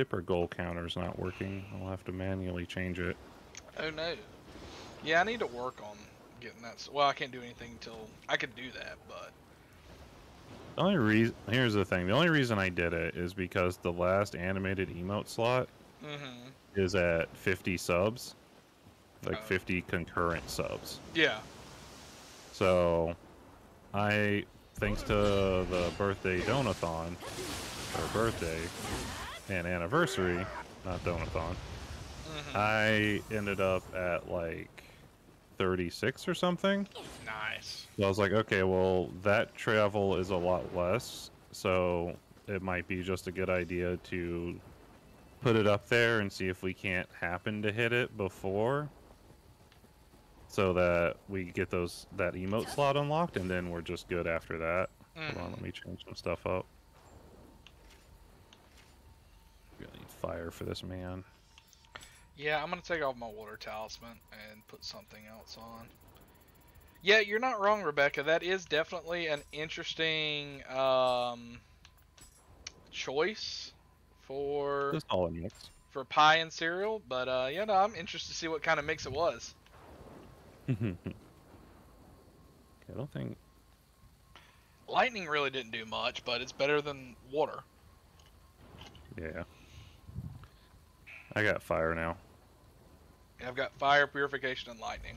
Sipper goal counter's not working. I'll have to manually change it. Oh no. Yeah, I need to work on getting that. Well, I can't do anything until I could do that, but The only reason here's the thing. The only reason I did it is because the last animated emote slot hmm is at 50 subs, like Oh. 50 concurrent subs. yeah. So, I, thanks to the birthday donathon, or birthday and anniversary, not donathon, hmm I ended up at like 36 or something. nice. So I was like, okay, well, that travel is a lot less, so it might be just a good idea to put it up there and see if we can't happen to hit it before, so that we get those that emote slot unlocked, and then we're just good after that. Hold on, Mhm. let me change some stuff up. Gonna need fire for this man. Yeah, I'm gonna take off my water talisman and put something else on. Yeah, you're not wrong, Rebecca. That is definitely an interesting um, choice for Just all in mix. for pie and cereal. But uh, yeah, no, I'm interested to see what kind of mix it was. okay, I don't think Lightning really didn't do much, but it's better than water. Yeah. I got fire now. And I've got fire, purification, and lightning,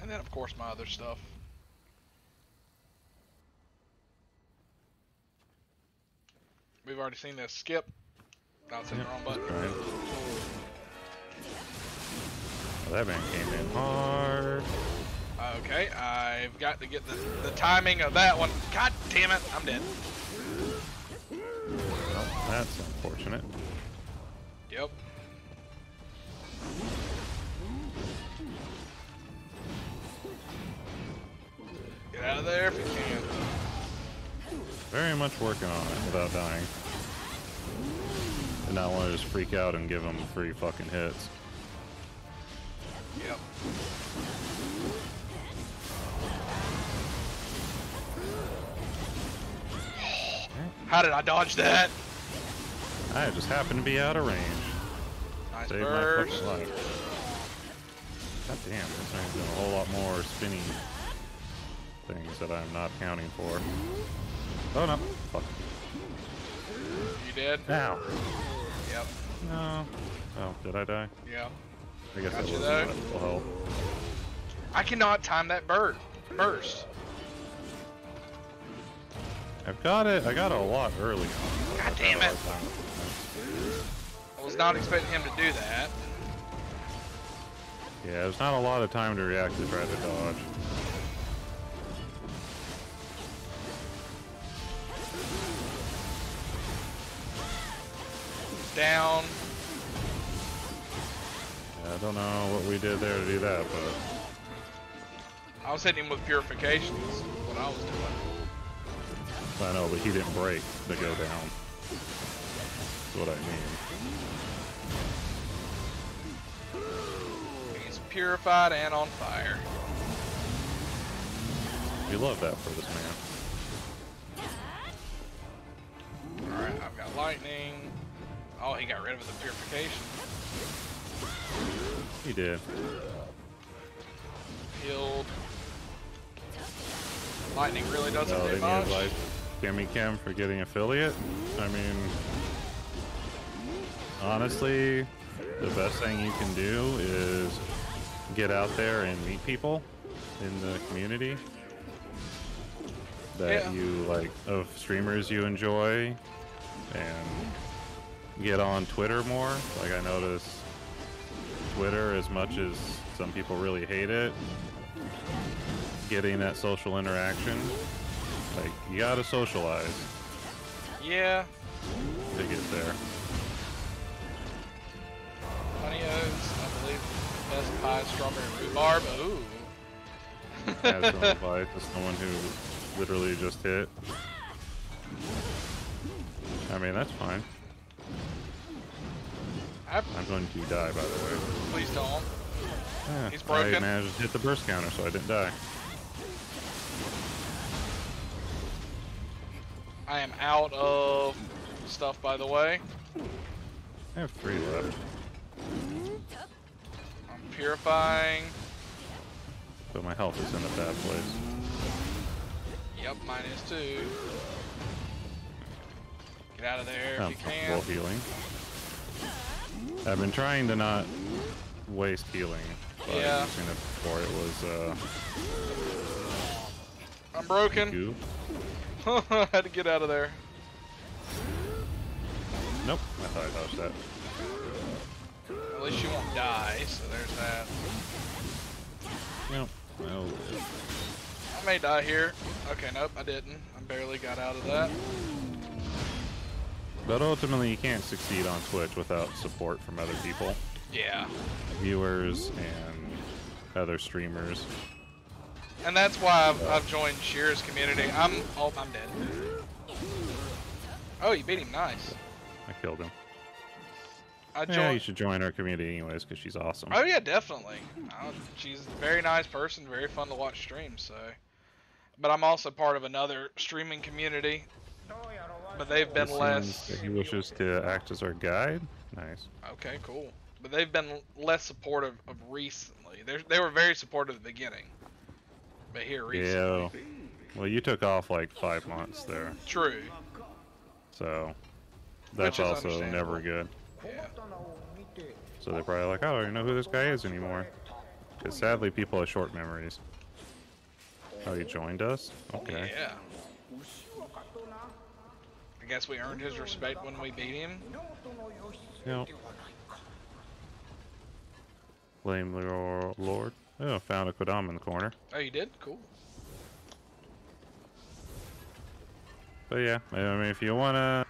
and then of course my other stuff. We've already seen this. Skip. Not saying the wrong button. Right. Well, that man came in hard. Okay, I've got to get the, the timing of that one. God damn it, I'm dead. Well, that's unfortunate. Yep. Get out of there if you can. Very much working on it without dying. And not want to just freak out and give him free fucking hits. Yep. How did I dodge that? I just happened to be out of range. Nice Saved my burst. fucking life. God damn, this man's doing a whole lot more spinning things that I'm not counting for. Oh no. Fuck. You dead? Ow. Yep. No. Oh, did I die? Yeah. I guess Gotcha that was not full. I cannot time that bird. Burst. I've got it. I got it a lot early. God damn it. I was not expecting him to do that. that. Yeah, there's not a lot of time to react to try to dodge. Down. Yeah, I don't know what we did there to do that, but I was hitting him with purifications, what I was doing. I know, but he didn't break to go down. That's what I mean. Purified and on fire. We love that for this man. Alright, I've got lightning. Oh, he got rid of the purification. He did. Healed. Lightning really doesn't Oh, do much. like Kimmy Kim for getting affiliate. I mean, honestly, the best thing you can do is get out there and meet people in the community that Yeah. you like of streamers you enjoy and get on Twitter more. Like I notice Twitter as much as some people really hate it, getting that social interaction. Like you gotta socialize Yeah. to get there. Honey Oats, I believe best pie strawberry rhubarb. Ooh. As no advice to someone who literally just hit. I mean that's fine. I, I'm going to die by the way. please don't. Yeah, He's I managed to hit the burst counter, so I didn't die. I am out of stuff, by the way. I have three left, purifying. but my health is in a bad place. Yep, mine is too. Get out of there I'm if you can. healing. I've been trying to not waste healing by Yeah. it before it was uh, I'm broken. goo. Had to get out of there. Nope, I thought I dodged that. At least you won't die, so there's that. Nope. I'll live. I may die here. Okay, nope, I didn't. I barely got out of that. But ultimately, you can't succeed on Twitch without support from other people, Yeah. viewers, and other streamers. And that's why I've, I've joined Shear's community. I'm oh I'm dead. Oh, you beat him. Nice. I killed him. I Yeah, you should join our community anyways, because she's awesome. oh yeah, definitely. Uh, she's a very nice person, very fun to watch stream. So, but I'm also part of another streaming community. But they've been seems less. He wishes to act as our guide. Nice. Okay, cool. But they've been less supportive of recently. They they were very supportive at the beginning. But here recently. Yeah. Well, you took off like five months there, True. so that's also never good. So they're probably like, oh, I don't know who this guy is anymore. Because sadly, people have short memories. Oh, he joined us? Okay. Yeah. I guess we earned his respect when we beat him. Yep. Blame your lord. Oh, found a Kodama in the corner. Oh, you did? Cool. But yeah, I mean, if you want to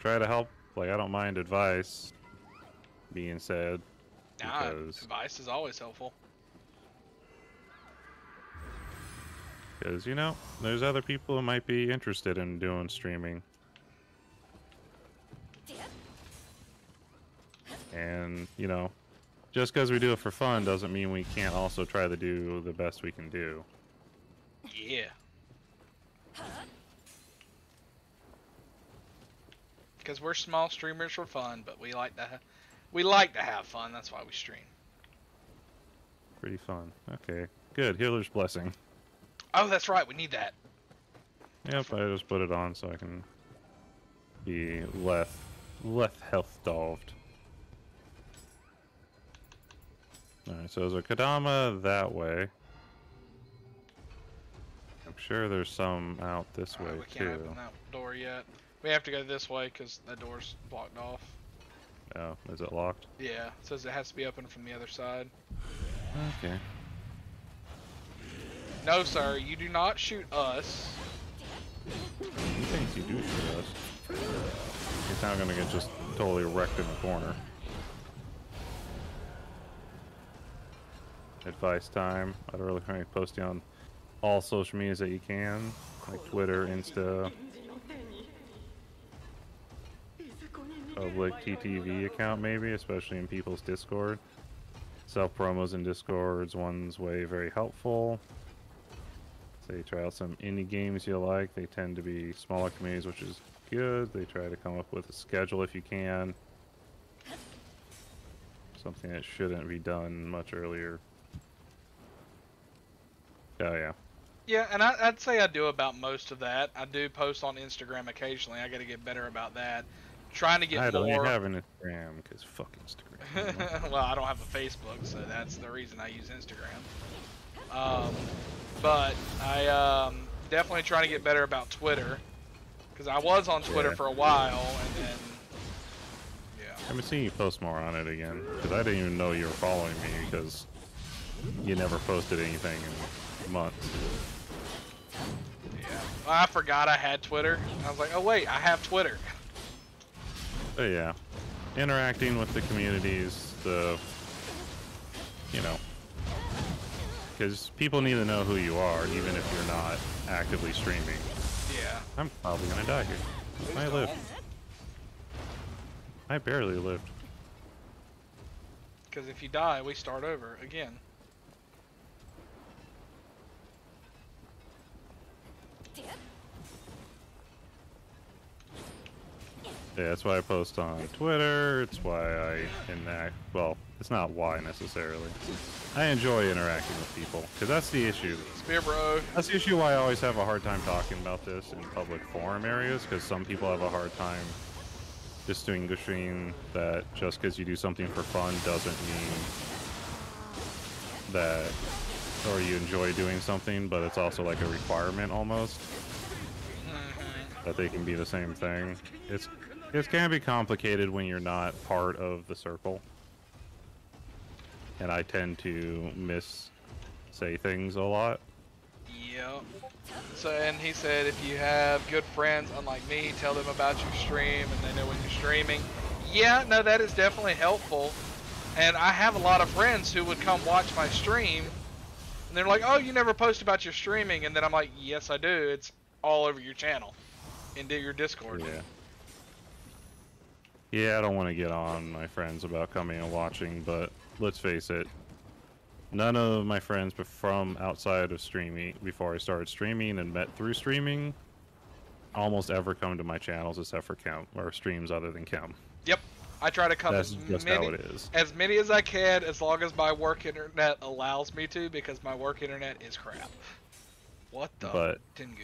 try to help, like, I don't mind advice being said. Nah, Because- advice is always helpful. Because, you know, there's other people who might be interested in doing streaming. And, you know, just because we do it for fun doesn't mean we can't also try to do the best we can do. Yeah. Because we're small streamers for fun, but we like to ha- we like to have fun. That's why we stream. Pretty fun. Okay, good. Healer's Blessing. Oh, that's right. We need that. Yep, I just put it on so I can be less, less health starved. Alright, so there's a Kodama that way. I'm sure there's some out this Uh, way we can't too. open that door yet. We have to go this way because that door's blocked off. Oh, is it locked? Yeah, it says it has to be open from the other side. Okay. No, sir, you do not shoot us. He thinks you do shoot us. He's not gonna get just totally wrecked in the corner. Advice time. I'd really recommend posting on all social medias that you can, like Twitter, Insta, public TTV account maybe, especially in people's Discord. Self promos in Discord's one's way very helpful. Say try out some indie games you like. They tend to be smaller communities, which is good. They try to come up with a schedule if you can. Something that shouldn't be done much earlier. Oh yeah. Yeah, and I, I'd say I do about most of that. I do post on Instagram occasionally. I got to get better about that. Trying to get I don't more. even have an Instagram because fuck Instagram. well, I don't have a Facebook, so that's the reason I use Instagram. Um, but I um, definitely trying to get better about Twitter because I was on Twitter Yeah. for a while, and then yeah, I've been seeing you post more on it again because I didn't even know you were following me because you never posted anything in months. yeah. I forgot I had Twitter. I was like, oh wait, I have Twitter. But yeah, interacting with the communities, the you know, because people need to know who you are, even if you're not actively streaming. Yeah. I'm probably gonna die here. I lived. I barely lived. Because if you die, we start over again. Yeah, that's why I post on Twitter. It's why I enact. Well, it's not why necessarily. I enjoy interacting with people because that's the issue. Spear bro. That's the issue why I always have a hard time talking about this in public forum areas because some people have a hard time just distinguishing that just because you do something for fun doesn't mean that or you enjoy doing something, but it's also like a requirement almost mm-hmm. that they can be the same thing. It's it can be complicated when you're not part of the circle, and I tend to miss say things a lot. Yep. So, and he said if you have good friends, unlike me, tell them about your stream and they know when you're streaming. Yeah, no, that is definitely helpful. And I have a lot of friends who would come watch my stream, and they're like, "Oh, you never post about your streaming," and then I'm like, "Yes, I do. It's all over your channel, into your Discord." Yeah. Yeah, I don't want to get on my friends about coming and watching, but let's face it, none of my friends from outside of streaming, before I started streaming and met through streaming, almost ever come to my channels except for Chem, or streams other than Chem. Yep. I try to come That's as many how it is. as many as I can, as long as my work internet allows me to, because my work internet is crap. What the But- Tengu?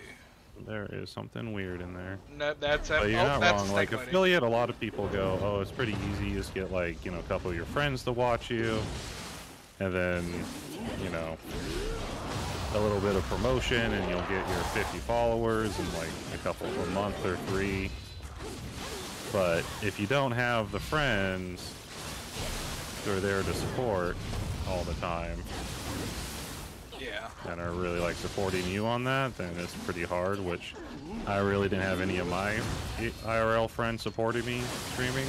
There is something weird in there. No, that's a, But you're oh, not that's wrong. Like lady. affiliate, a lot of people go, "Oh, it's pretty easy. You Just get like you know a couple of your friends to watch you, and then you know a little bit of promotion, and you'll get your 50 followers in like a couple of a month or three. But if you don't have the friends who are there to support all the time. And are really like supporting you on that, then it's pretty hard. Which I really didn't have any of my IRL friends supporting me streaming.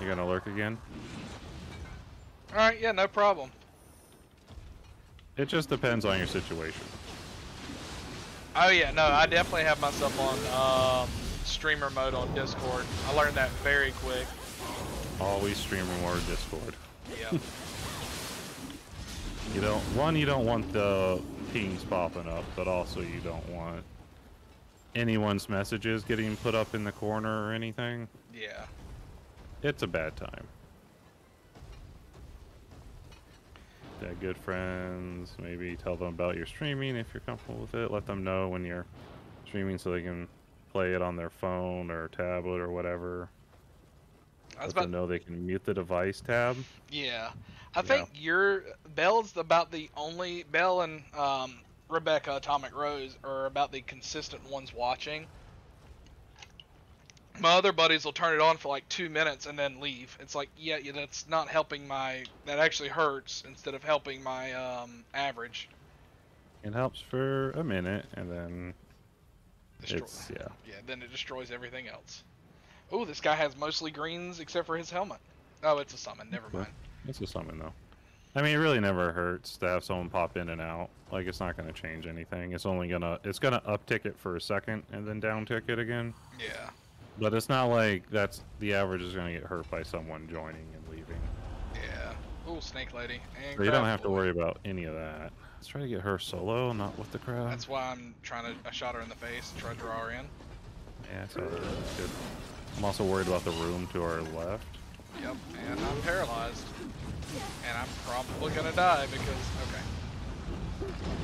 You gonna lurk again? All right. Yeah. No problem. It just depends on your situation. Oh yeah. No, I definitely have myself on um, streamer mode on Discord. I learned that very quick. Always streaming more Discord. Yeah. You don't one, you don't want the pings popping up, but also you don't want anyone's messages getting put up in the corner or anything. yeah. It's a bad time. Yeah, good friends. Maybe tell them about your streaming if you're comfortable with it. Let them know when you're streaming so they can play it on their phone or tablet or whatever. I was Let them about. know they can mute the device tab. Yeah. I Yeah. think your Bell's about the only Bell and um, Rebecca Atomic Rose are about the consistent ones watching. My other buddies will turn it on for like two minutes and then leave. It's like, yeah, yeah that's not helping my. That actually hurts instead of helping my um, average. It helps for a minute and then Destroy. it's yeah. Yeah, then it destroys everything else. Oh, this guy has mostly greens except for his helmet. Oh, it's a summon. Never mind. It's just something though. I mean, it really never hurts to have someone pop in and out. Like, it's not going to change anything. It's only gonna it's gonna uptick it for a second and then downtick it again. Yeah. But it's not like that's the average is going to get hurt by someone joining and leaving. Yeah. Ooh, snake lady. And So you don't have to worry about any of that. Let's try to get her solo, not with the crowd. That's why I'm trying to. I shot her in the face and tried to draw her in. Yeah, so that's good. I'm also worried about the room to our left. Yep, and I'm paralyzed. And I'm probably gonna die because. Okay.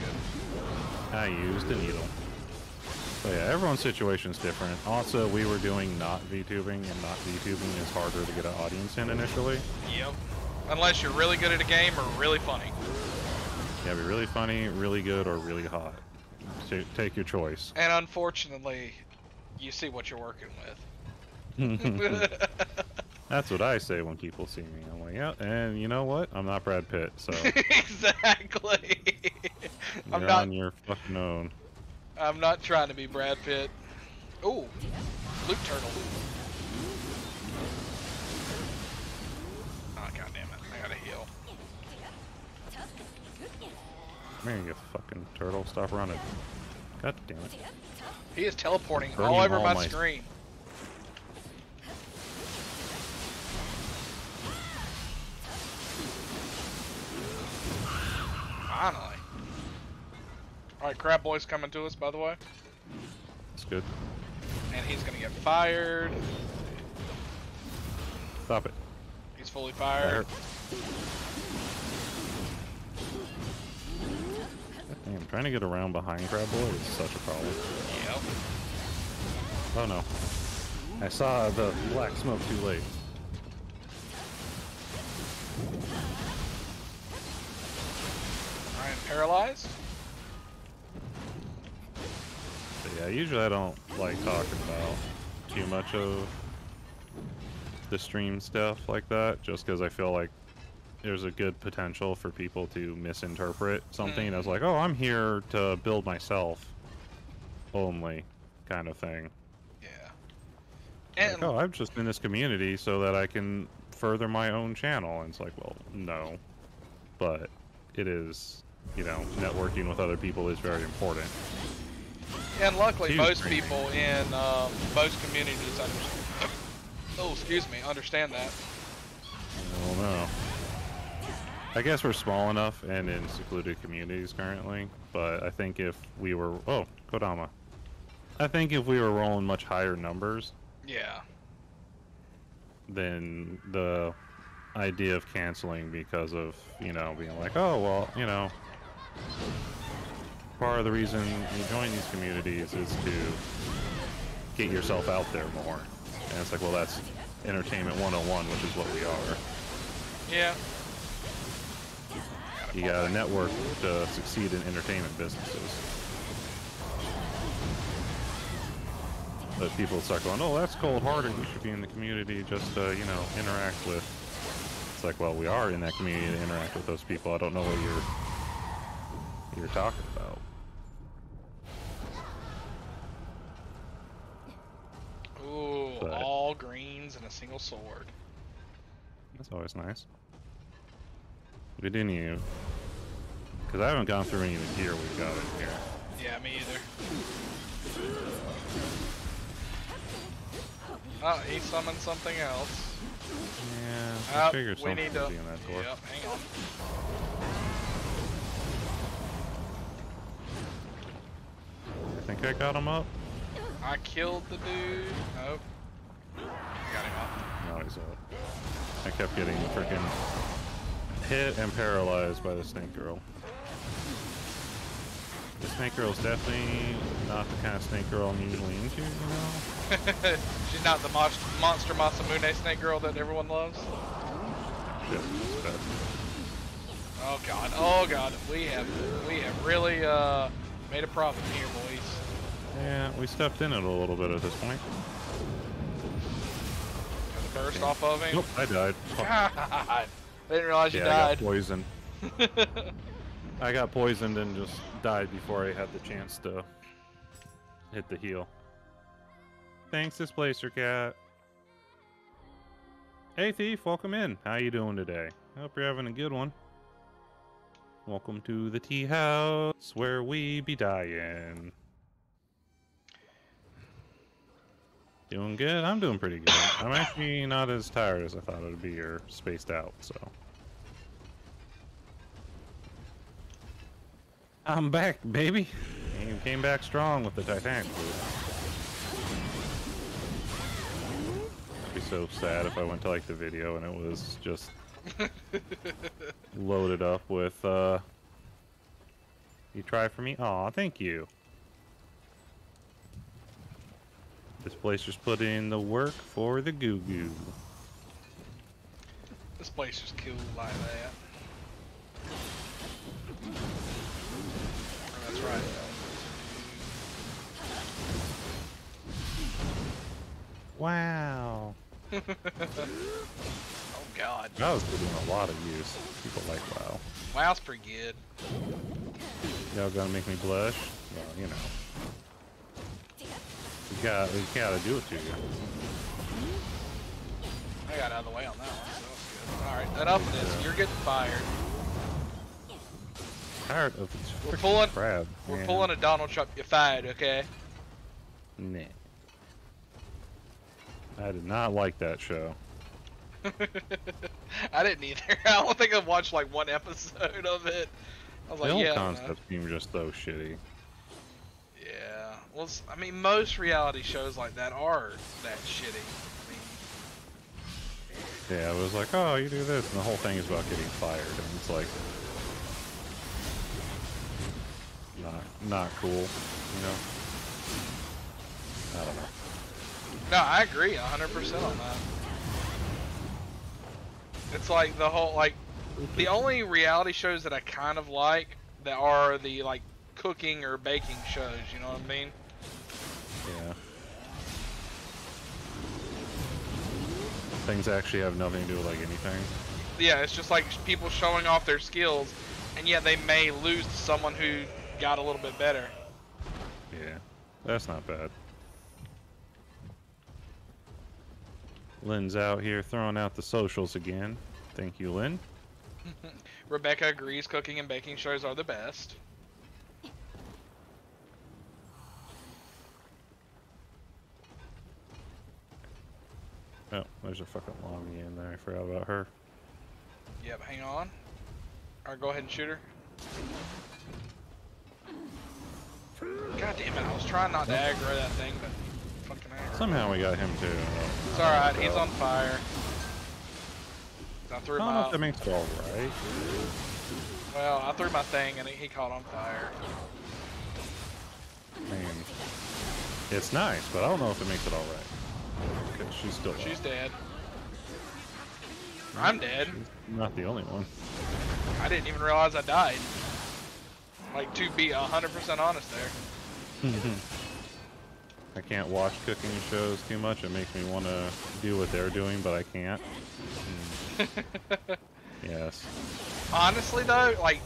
Good. I used a needle. So yeah, everyone's situation's different. Also, we were doing not VTubing, and not VTubing is harder to get an audience in initially. Yep. Unless you're really good at a game or really funny. You gotta be really funny, really good, or really hot. So take your choice. And unfortunately, you see what you're working with. That's what I say when people see me. I'm like, yeah, and you know what? I'm not Brad Pitt, so exactly. I'm not. on your fucking own. I'm not trying to be Brad Pitt. Ooh, Luke Turtle. Ah, oh god damn it! I gotta heal. Man, you fucking turtle, stop running. God damn it. He is teleporting all over all my my- screen. Finally. Alright, Crab Boy's coming to us, by the way. That's good. And he's gonna get fired. Stop it. He's fully fired. Damn, trying to get around behind Crab Boy is such a problem. Yep. Oh no. I saw the black smoke too late. Paralyzed. But yeah, usually I don't like talking about too much of the stream stuff like that, just because I feel like there's a good potential for people to misinterpret something as mm. like, oh, I'm here to build myself only, kind of thing. Yeah. Like, And oh, I'm just in this community so that I can further my own channel. And it's like, well, no. But it is, you know, networking with other people is very important. and luckily Huge most people in um, most communities understand. Oh, excuse me, understand that. I don't know. I guess we're small enough and in secluded communities currently, but I think if we were oh Kodama, I think if we were rolling much higher numbers, Yeah. then the idea of canceling because of you know being like oh well you know part of the reason you join these communities is to get yourself out there more, and it's like well that's entertainment 101, which is what we are. Yeah. You got a network to succeed in entertainment businesses. But people start going, oh, that's cold-hearted. We should be in the community just to, you know, interact with. It's like, well, we are in that community to interact with those people. I don't know what you're you're talking about. Ooh, But- all greens and a single sword. That's always nice. We didn't even, because I haven't gone through any of the gear we've got in here. Yeah, me either. Oh, he summoned something else. Yeah, I ah, figured we something need would to. be in that door. Yep, hang on. Think I got him up. I killed the dude. Nope. Got him up. No, he's up. I kept getting freaking hit and paralyzed by the snake girl. The snake girl's definitely not the kind of snake girl I'm usually into, you know? She's not the monster, monster Musume snake girl that everyone loves. Oh god, oh god, we have we have really uh made a profit here, boys. Yeah, we stepped in it a little bit at this point. Burst off of him. Nope, I died. God, I didn't realize you Yeah, I got died. poisoned. I got poisoned and just died before I had the chance to hit the heal. Thanks, Displacer Cat. Hey Thief, welcome in. How you doing today? I Hope you're having a good one. Welcome to the tea house where we be dying. Doing good? I'm doing pretty good. I'm actually not as tired as I thought it would be or spaced out, so. I'm back, baby. And came back strong with the Titanic food. I'd be so sad if I went to like the video and it was just loaded up with uh You try for me? Aw, thank you. This place just put in the work for the goo goo. This place is cool like that. Oh, that's right. Wow. Oh god. That was doing a lot of use. People like WoW. Wow's pretty good. Y'all gonna make me blush? Well, you know. We got we gotta do it to you. I got out of the way on that one. Alright, enough of this. You're getting fired. Tired of this We're pulling- crab. We're man. pulling a Donald Trump. You're fired, okay? Nah. I did not like that show. I didn't either. I don't think I've watched like one episode of it. I was The like, whole yeah, no. concept seemed just so shitty. Yeah. Well, I mean, most reality shows like that are that shitty. I mean, Yeah, it was like, oh, you do this, and the whole thing is about getting fired, and it's like, not not cool, you know. I don't know. no, I agree 100% on that. It's like the whole like mm-hmm. the only reality shows that I kind of like that are the like cooking or baking shows. You know what I mean? Yeah. Things actually have nothing to do with like anything. Yeah, it's just like people showing off their skills, and yet they may lose to someone who got a little bit better. Yeah, that's not bad. Lynn's out here throwing out the socials again. Thank you, Lynn. Rebecca agrees cooking and baking shows are the best. Oh, there's a fucking Lami in there. I forgot about her. Yep, hang on. Or go ahead and shoot her. God damn it, I was trying not to aggro that thing, but fucking aggro. Somehow we got him too. Uh, it's alright, he's on fire. I threw my that makes it all right. well, I threw my thing and he, caught on fire. I mean, it's nice, but I don't know if it makes it all Because she's still She's dead. I'm dead. She's not the only one. I didn't even realize I died. Like to be hundred percent honest there. I can't watch cooking shows too much. It makes me want to do what they're doing, but I can't. Mm, yes. Honestly though, like,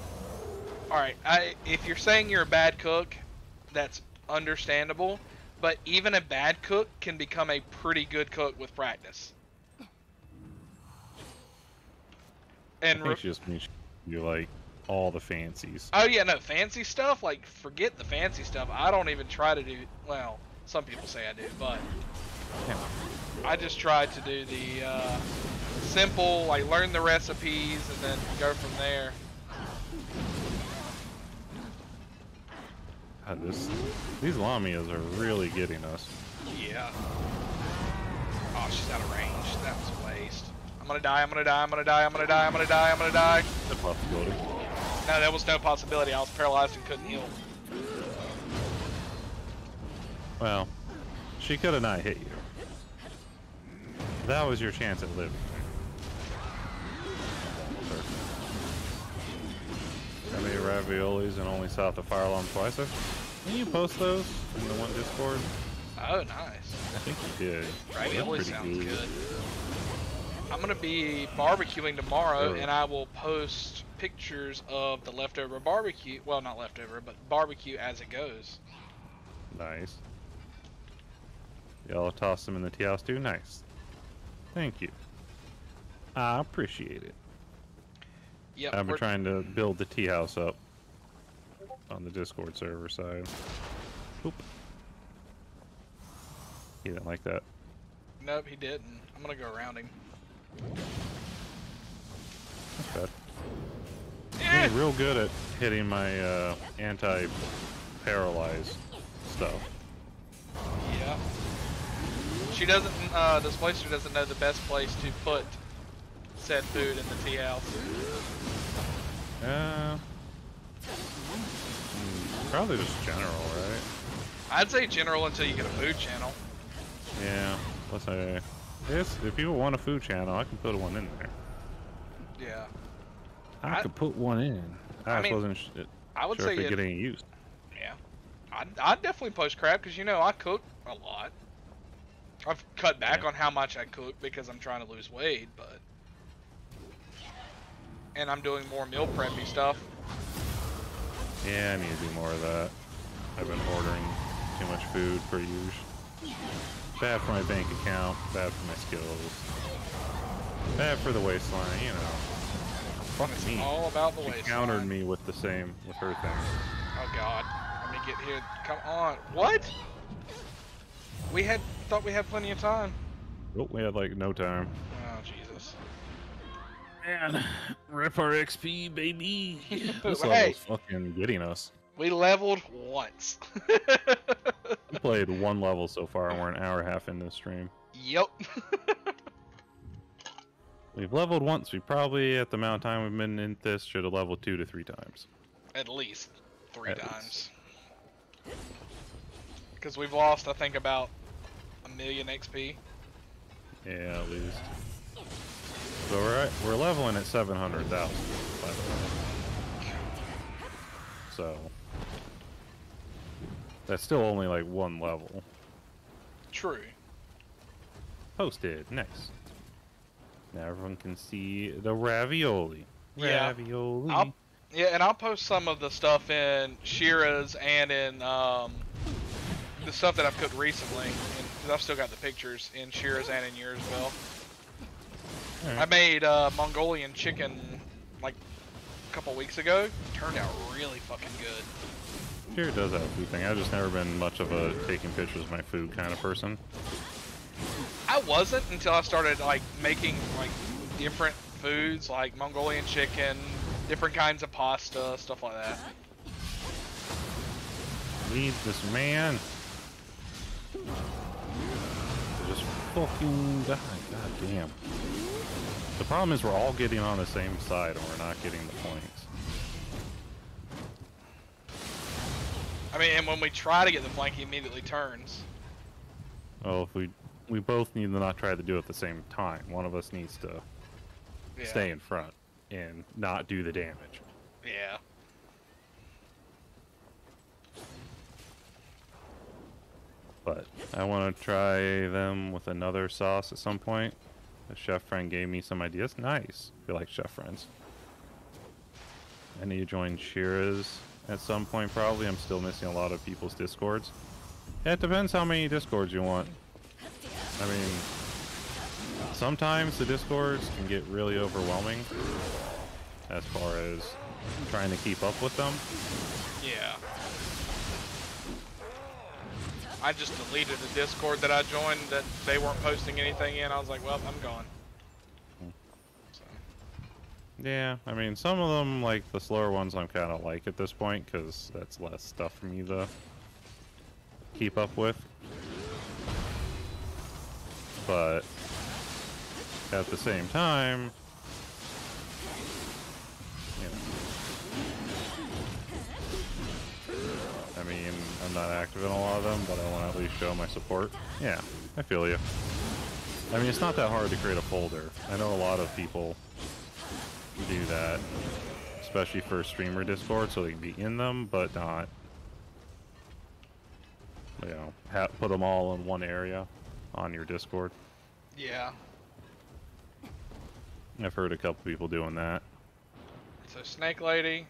all right, I, if you're saying you're a bad cook, that's understandable. But even a bad cook can become a pretty good cook with practice. I And think re- it just means you like all the fancies. oh yeah, no fancy stuff. Like forget the fancy stuff. I don't even try to do. Well, some people say I do, but I just try to do the uh, simple, like learn the recipes and then go from there. God, this, these Lamias are really getting us. Yeah. Oh, she's out of range. That was a waste. I'm gonna die, I'm gonna die, I'm gonna die, I'm gonna die, I'm gonna die, I'm gonna die. The possibility. No, that was no possibility. I was paralyzed and couldn't heal. Well, she could have not hit you. That was your chance at living. How many raviolis and only south the fire alarm twice? Can you post those in the one Discord? Oh, nice. I think you did. Ravioli sounds good. I'm gonna be barbecuing tomorrow, Sure. and I will post pictures of the leftover barbecue. Well, not leftover, but barbecue as it goes. Nice. Y'all toss them in the tea house too? Nice. Thank you. I appreciate it. Yep. We're- trying to build the tea house up on the Discord server side. Oop. He didn't like that. Nope, he didn't. I'm gonna go around him. That's bad. Eh! I'm real good at hitting my uh, anti-paralyze stuff. Yeah. She doesn't, uh, Displacer doesn't know the best place to put said food in the tea house. Uh, hmm, probably just general, right? I'd say general until you get a food channel. Yeah. Let's say, yes, if people want a food channel, I can put one in there. Yeah. I, I- could put one in. I, I just mean, wasn't sh- I would sure say if they it, get any use. yeah. I'd, I'd definitely post crap because, you know, I cook a lot. I've cut back Yeah. on how much I cook because I'm trying to lose weight, but... And I'm doing more meal preppy stuff. Yeah, I need to do more of that. I've been ordering too much food for usual. Bad for my bank account, bad for my skills. Bad for the waistline, you know. Fuck It's me. all about the She waistline. countered me with the same, with her thing. Oh god. Let me get here. Come on. What? We had thought we had plenty of time. Oh, we had like no time. Jesus. Man, rip our XP, baby. this Hey. level's fucking getting us. We leveled once. We played one level so far, and we're an hour and a half into the stream. Yep. We've leveled once. We probably, at the amount of time we've been in this, should have leveled two to three times. At least three At times. Because we've lost, I think, about a million XP. Yeah, at least. So we're at, we're leveling at seven hundred thousand, by the way. So that's still only like one level. True. Posted next. Now everyone can see the ravioli. Yeah. Ravioli. I'll- Yeah, and I'll post some of the stuff in Shira's and in um, the stuff that I've cooked recently. Because I've still got the pictures in Shira's and in yours, Bill. Alright. I made uh, Mongolian chicken like a couple weeks ago. Turned out really fucking good. Here it does have a food thing. I've just never been much of a taking pictures of my food kind of person. I wasn't until I started like making like different foods like Mongolian chicken, different kinds of pasta, stuff like that. Lead this man. Just fucking die. God damn. The problem is we're all getting on the same side and we're not getting the flanks. I mean, and when we try to get the flank, he immediately turns. Oh, if we we both need to not try to do it at the same time. One of us needs to Yeah. stay in front and not do the damage. Yeah. But I want to try them with another sauce at some point. A chef friend gave me some ideas. Nice. Feel like chef friends. I need to join Shira's at some point probably. I'm still missing a lot of people's discords. It depends how many discords you want. I mean, sometimes the discords can get really overwhelming as far as trying to keep up with them. I just deleted the Discord that I joined that they weren't posting anything in. I was like, well, I'm gone. So, Yeah, I mean, some of them, like the slower ones, I'm kind of like at this point because that's less stuff for me to keep up with. But at the same time, I'm not active in a lot of them, but I want to at least show my support. Yeah, I feel you. I mean, it's not that hard to create a folder. I know a lot of people do that, especially for streamer Discord, so they can be in them, but not, you know, ha- put them all in one area on your Discord. yeah. I've heard a couple people doing that. So Snake Lady.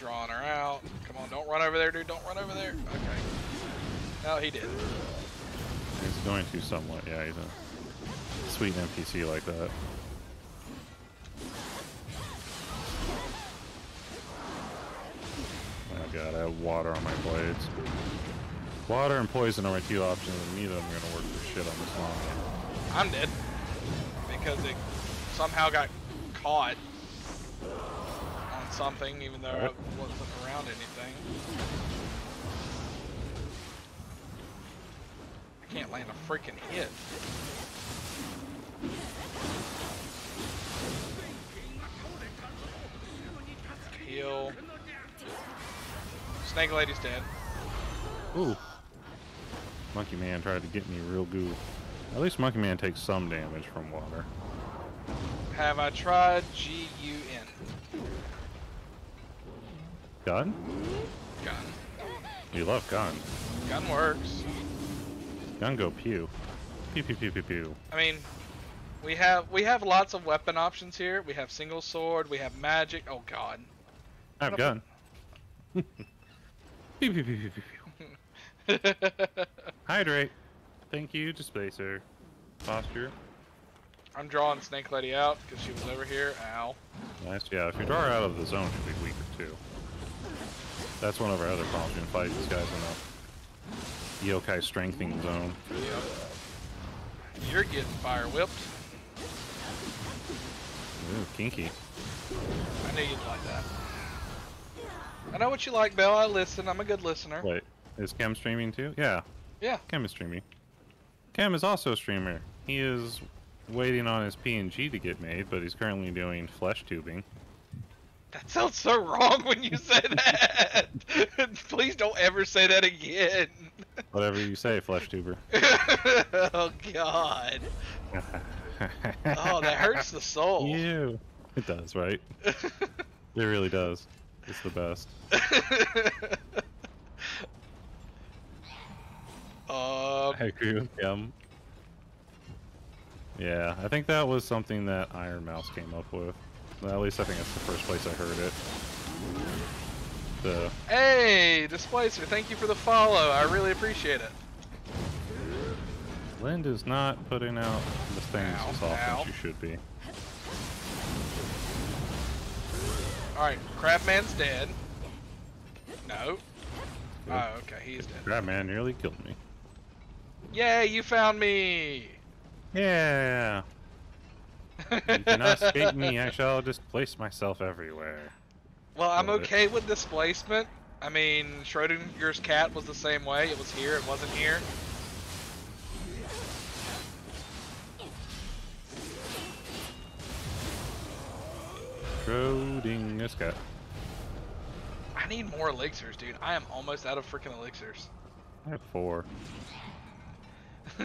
Drawing her out. Come on, don't run over there, dude. Don't run over there. Okay. No, he did. He's going to somewhat, yeah, he's a sweet NPC like that. Oh god, I have water on my blades. Water and poison are my two options, and neither of them are gonna work for shit on this long. I'm dead. Because it somehow got caught something, even though I wasn't around anything. I can't land a freaking hit. Heal. Snake Lady's dead. Ooh. Monkey Man tried to get me real good. At least Monkey Man takes some damage from water. Have I tried G-U-N? Gun? Gun. You love gun. Gun works. Gun go pew. Pew pew pew pew pew. I mean, we have we have lots of weapon options here. We have single sword. We have magic. Oh God. I have gun. pew pew pew pew pew pew. Hydrate. Thank you, Displacer. Posture. I'm drawing Snake Lady out because she was over here. Ow. Nice. Yeah, if you draw her out of the zone, she'll be weaker too. That's one of our other problems. We can fight these guys in the yokai strengthening zone. Yep. You're getting fire whipped. Ooh, kinky. I knew you'd like that. I know what you like, Bell. I listen. I'm a good listener. Wait, is Chem streaming too? Yeah, Yeah. Chem is streaming. Chem is also a streamer. He is waiting on his PNG to get made, but he's currently doing flesh tubing. That sounds so wrong when you say that. Please don't ever say that again. Whatever you say, flesh tuber. oh God. Oh, that hurts the soul. You. It does, right? It really does. It's the best. um, I agree with him. Yeah, I think that was something that Ironmouse came up with. Well, at least I think that's the first place I heard it. The hey, Displacer, thank you for the follow. I really appreciate it. Lind is not putting out the things Ow, as often ow. as she should be. Alright, Crabman's dead. No. Good. Oh, okay, he's dead. That man nearly killed me. Yay, you found me! Yeah. You cannot escape me. I shall displace myself everywhere. Well, I'm okay with displacement. I mean, Schrodinger's cat was the same way. It was here, it wasn't here. Schrodinger's cat. I need more elixirs, dude. I am almost out of freaking elixirs. I have four.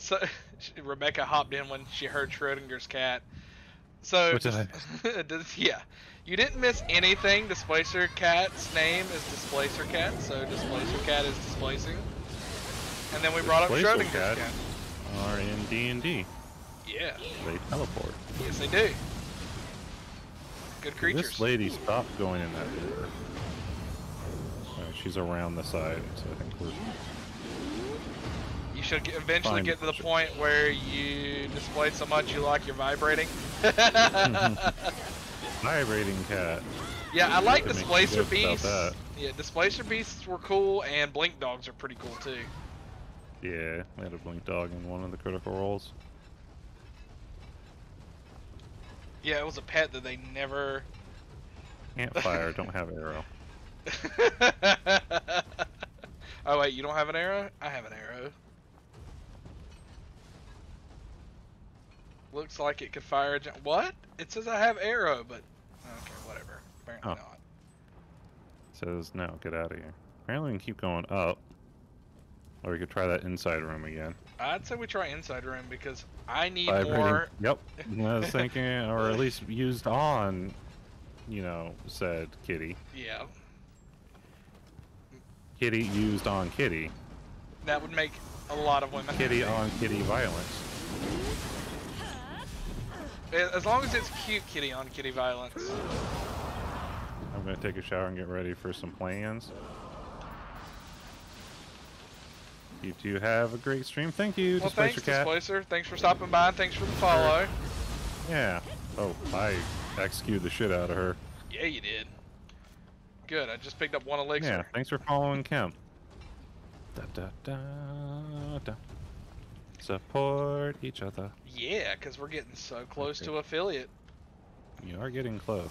so Rebecca hopped in when she heard Schrodinger's cat. So What did I dis- dis- yeah, you didn't miss anything. Displacer cat's name is Displacer cat, so Displacer cat is displacing. And then we brought up Displacer Schrodinger's cat. cat. Are in D and D. Yeah, They teleport. yes they do. Good creatures. This lady stopped going in that door. Alright, she's around the side, so I think we're You should get, eventually Fine. get to the point where you display so much you like you're vibrating. vibrating cat. yeah, I like displacer beasts. Yeah, displacer beasts were cool, and blink dogs are pretty cool too. Yeah, we had a blink dog in one of the critical roles. Yeah, it was a pet that they never. Can't fire, don't have arrow. oh wait, you don't have an arrow? I have an arrow. Looks like it could fire a. What? It says I have arrow, but okay, whatever. Apparently Oh. not. Says no, get out of here. Apparently we can keep going up. Or we could try that inside room again. I'd say we try inside room because I need Vibrating. more. Yep. I was thinking, or at least used on, you know, said kitty. Yeah, Kitty used on kitty. that would make a lot of women. Kitty on kitty violence. As long as it's cute kitty on kitty violence. I'm gonna take a shower and get ready for some plans. You two have a great stream. Thank you, Well, Displacer thanks, Cat. Displacer. Thanks for stopping by and thanks for the follow. Yeah. Oh, I executed the shit out of her. Yeah, you did. Good. I just picked up one elixir. Yeah, thanks for following Kemp. Da, da, da, da. Support each other. Yeah, because we're getting so close Okay. to affiliate. You are getting close.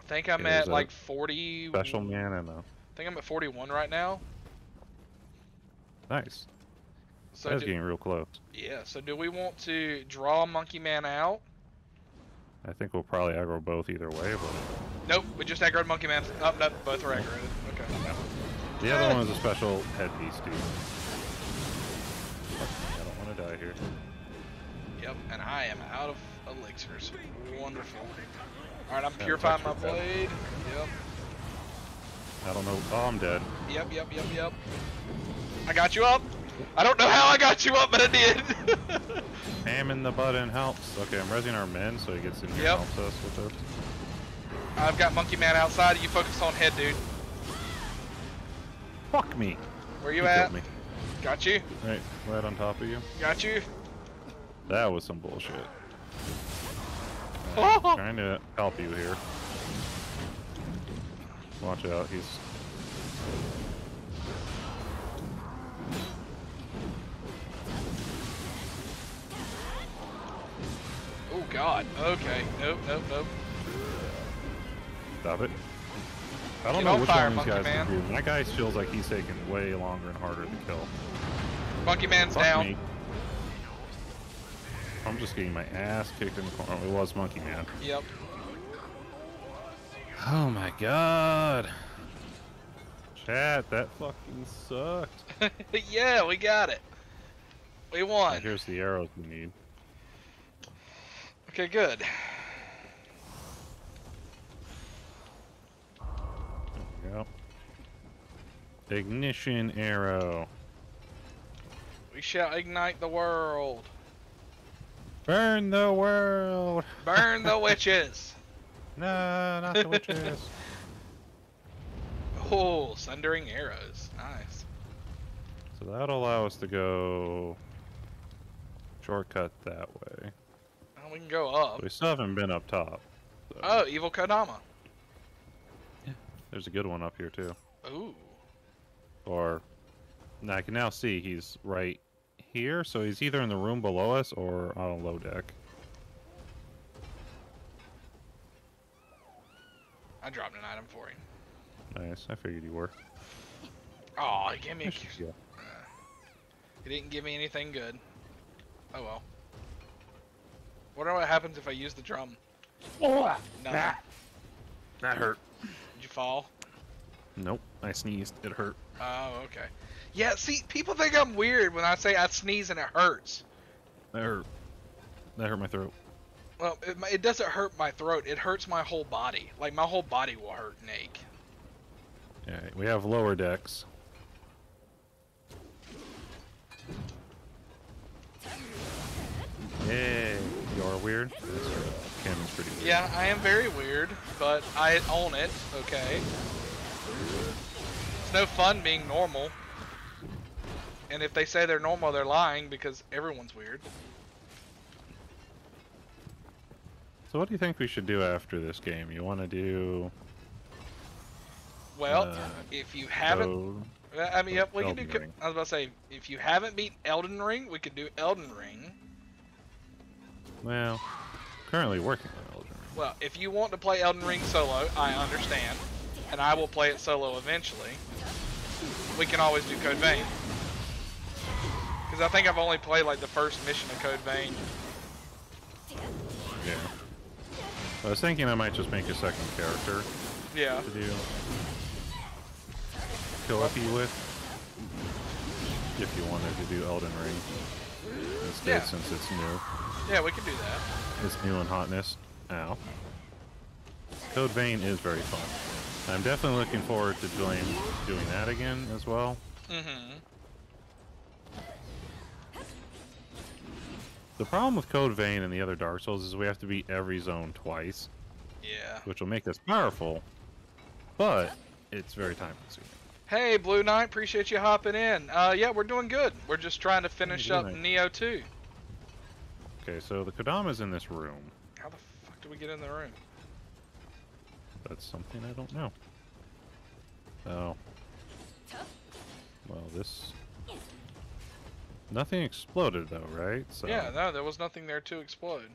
I think I'm at like 40. Special man and a I think I'm at 41 right now. nice. So That's do, getting real close. yeah. So do we want to draw Monkey Man out? I think we'll probably aggro both either way, but Nope. We just aggroed Monkey Man. Oh, no, both are aggroed. Okay. the other one is a special headpiece, dude. I don't want to die here. Yep. And I am out of elixirs. Wonderful. All right. I'm purifying my blade. Yep. I don't know. Oh, I'm dead. Yep. Yep. Yep. Yep. I got you up. I don't know how I got you up, but I did. Spamming the button helps. Okay, I'm resing our men so he gets in here Yep. and helps us with this. I've got Monkey Man outside. You focus on head, dude. Fuck me. Where you He at? Got you. Right, right on top of you. Got you. That was some bullshit. Oh. Trying to help you here. Watch out, he's Oh God. Okay. Nope. Nope. Nope. Stop it. I don't Get know which fire, one of these guys Man. do. My guy feels like he's taking way longer and harder to kill. Monkey Man's Fuck down. me. I'm just getting my ass kicked in the corner. It was Monkey Man. Yep. Oh my god. Chat, that fucking sucked. yeah, we got it. We won. Here's the arrows we need. Okay, good. There we go. Ignition arrow. We shall ignite the world. Burn the world. Burn the witches. No, not the witches. Oh, sundering arrows. Nice. so that'll allow us to go shortcut that way. Well, we can go up. We still haven't been up top. so Oh, evil Kodama. Yeah. There's a good one up here too. Ooh. Or I can now see he's right here, so he's either in the room below us or on a low deck. I dropped an item for him. Nice, I figured you were. Oh, he gave me. A... Yeah. He didn't give me anything good. Oh well. Wonder what happens if I use the drum. Oh, ah, Nothing. Ah. that hurt. Did you fall? Nope, I sneezed. It hurt. Oh, okay. Yeah, see, people think I'm weird when I say I sneeze and it hurts. That hurt. That hurt my throat. Well, it, it doesn't hurt my throat. It hurts my whole body. Like my whole body will hurt and ache. Yeah, we have lower decks. Yay! You are weird. This cannon's pretty weird. Yeah, I am very weird, but I own it. Okay. It's no fun being normal. And if they say they're normal, they're lying because everyone's weird. So what do you think we should do after this game? You want to do? Well, Uh, if you haven't? Well, I mean, yep, we can do. Ring. I was about to say, if you haven't beat Elden Ring, we could do Elden Ring. Well, currently working on Elden Ring. Well, if you want to play Elden Ring solo, I understand, and I will play it solo eventually. We can always do Code Vein. Because I think I've only played like the first mission of Code Vein. Yeah. I was thinking I might just make a second character Yeah. to do Philippi with. If you wanted to do Elden Ring instead, Yeah. since it's new. Yeah, we can do that. It's new in hotness. Ow. Code Vein is very fun. I'm definitely looking forward to doing doing that again as well. Mm-hmm. The problem with Code Vein and the other Dark Souls is we have to beat every zone twice, Yeah. which will make us powerful, but it's very time consuming. Hey, Blue Knight, appreciate you hopping in. Uh, yeah, we're doing good. We're just trying to finish Blue up Knight. Nioh 2. Okay, so the Kodama's in this room. How the fuck do we get in the room? That's something I don't know. Oh. Well, this... Nothing exploded though, right? So, Yeah, no, there was nothing there to explode.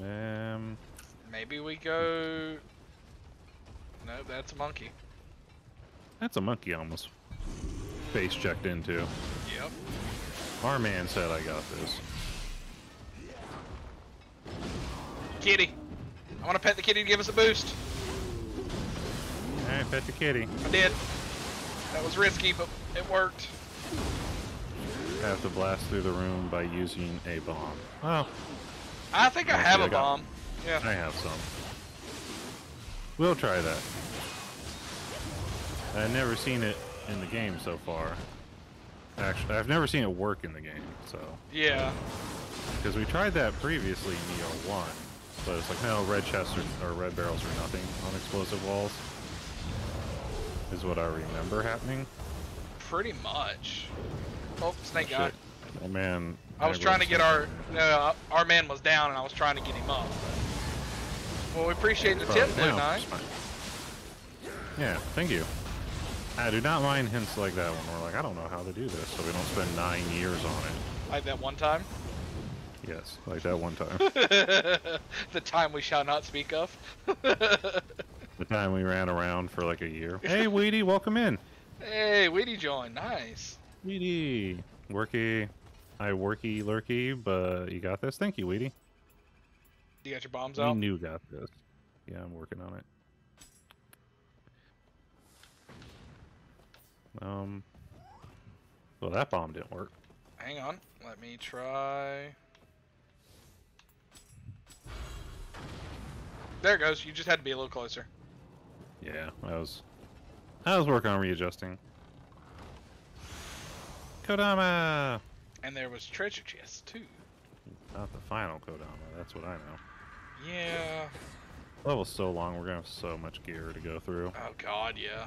Um, Maybe we go. No, that's a monkey. that's a monkey almost face checked into. Yep. Our man said I got this. Kitty. I want to pet the kitty to give us a boost. Alright, pet the kitty. I did. That was risky, but it worked. I Have to blast through the room by using a bomb. Well, I think I have I a got- bomb. Yeah. I have some. We'll try that. I've never seen it in the game so far. Actually, I've never seen it work in the game, so. Yeah. Because we tried that previously in Nioh 1, but it's like, no, red chests are, or red barrels are nothing on explosive walls. Is what I remember happening. Pretty much. Oh, snake guy. Oh man. I was I trying to get our uh, our man was down, and I was trying to get him up. Well, we appreciate the tip, Blue now, Knight. it's fine. Yeah, thank you. I do not mind hints like that when we're like, I don't know how to do this, so we don't spend nine years on it. Like that one time. Yes, like that one time. the time we shall not speak of. the time we ran around for like a year. Hey, Weedy, welcome in. hey, Weedy joined. Nice. Weedy. Worky. I worky lurky, but you got this? Thank you, Weedy. You got your bombs We out? knew got this. Yeah, I'm working on it. Um. Well, that bomb didn't work. Hang on. Let me try. There it goes. You just had to be a little closer. Yeah, I was. I was working on readjusting. Kodama. And there was treasure chests too. Not the final Kodama. That's what I know. Yeah. Level's so long. We're gonna have so much gear to go through. Oh God, yeah.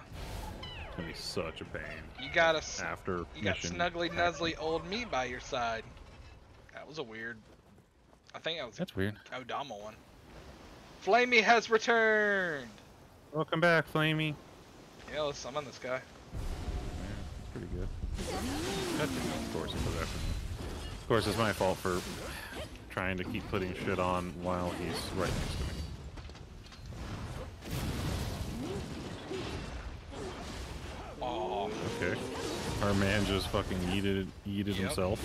It's gonna be such a pain You got a s- after you got snuggly nuzzly old me by your side. That was a weird. I think that was That's weird. Kodama one. Flamey has returned. Welcome back, Flamey. Yeah, let's summon this guy. Yeah, pretty good. That's of course it was after me. Of course, it's my fault for trying to keep putting shit on while he's right next to me. Oh, Okay. Our man just fucking yeeted, yeeted Yep. himself.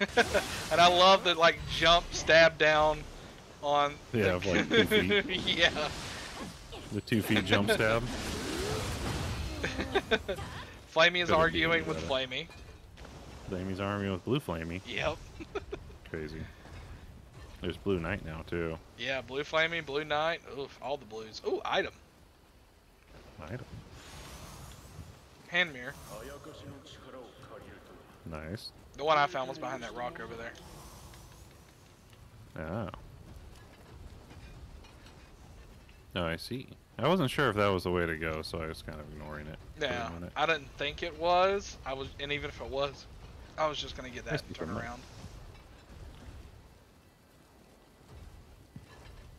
and I love the like jump stab down on. Yeah, of, like, two feet. yeah. The two feet jump stab. Flamey is arguing with. Flamey. Flamey's army with blue Flamey. Yep. Crazy. There's blue knight now too. Yeah, blue Flamey, blue knight. Oof, all the blues. Ooh, item. Item. Hand mirror. Nice. The one I found was behind that rock over there. Oh. Oh, I see. I wasn't sure if that was the way to go, so I was kind of ignoring it. Yeah, minute. I didn't think it was. I was, and even if it was, I was just gonna get that and turn you can.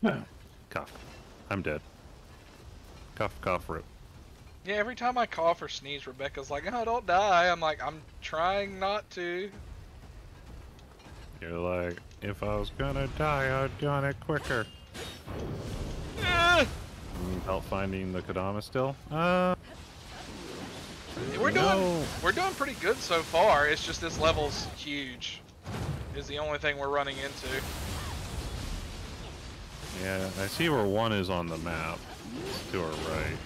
around. Cough. I'm dead. Cough, cough, rip. Yeah, every time I cough or sneeze, Rebecca's like, "Oh, don't die." I'm like, "I'm trying not to." You're like, if I was gonna die, I'd done it quicker. You need help finding the Kodama still? Uh, We're doing, No. we're doing pretty good so far. It's just this level's huge. Is the only thing we're running into. yeah, I see where one is on the map. It's to our right.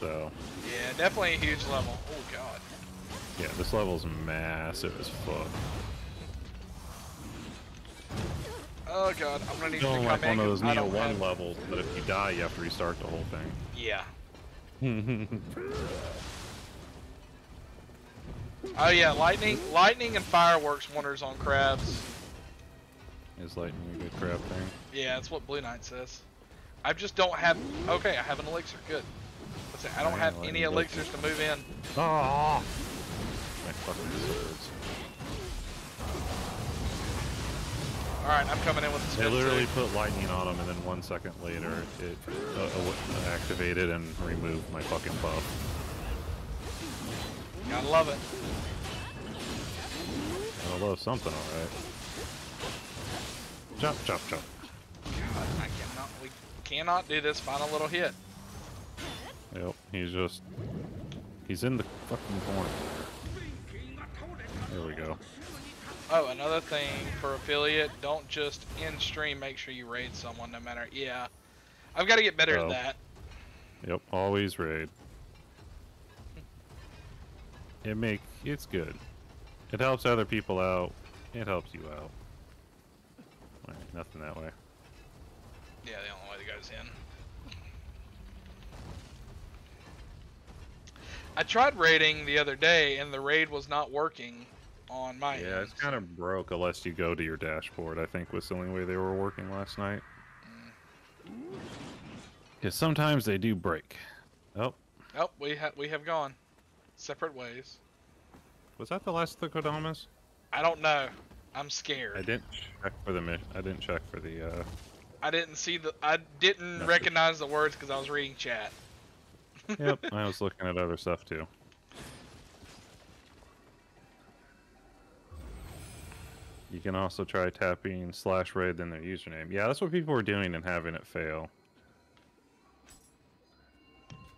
So, Yeah, definitely a huge level. Oh god. yeah, this level's massive as fuck. Oh god, I'm gonna need you to come like in. one of those Nioh don't 1 have- levels, but if you die, you have to restart the whole thing. Yeah. Oh yeah, lightning, lightning and fireworks wonders on crabs. Is lightning a good crab thing? Yeah, that's what Blue Knight says. I just don't have. Okay, I have an elixir. Good. It. I don't have any elixirs to move in. Oh! My fucking swords. All right, I'm coming in with the They literally too. put lightning on them, and then one second later, it uh, uh, activated and removed my fucking buff. Gotta love it. I love something, alright. Chop, chop, chop. God, I cannot. We cannot do this final little hit. Yep, he's just. He's in the fucking corner. There we go. Oh, another thing for affiliate, don't just in stream make sure you raid someone no matter. Yeah, I've got to get better Oh. at that. Yep, always raid. It make it's good. It helps other people out. It helps you out. Alright, nothing that way. Yeah, the only way that goes in. I tried raiding the other day, and the raid was not working on my Yeah, end. it's kind of broke unless you go to your dashboard. I think was the only way they were working last night. Because sometimes they do break. Oh, Oh, we have we have gone separate ways. was that the last of the Kodamas? I don't know. I'm scared. I didn't check for the mi- I didn't check for the. uh I didn't see the. I didn't No. recognize the words because I was reading chat. Yep, I was looking at other stuff too. You can also try tapping slash raid then their username. Yeah, that's what people were doing and having it fail.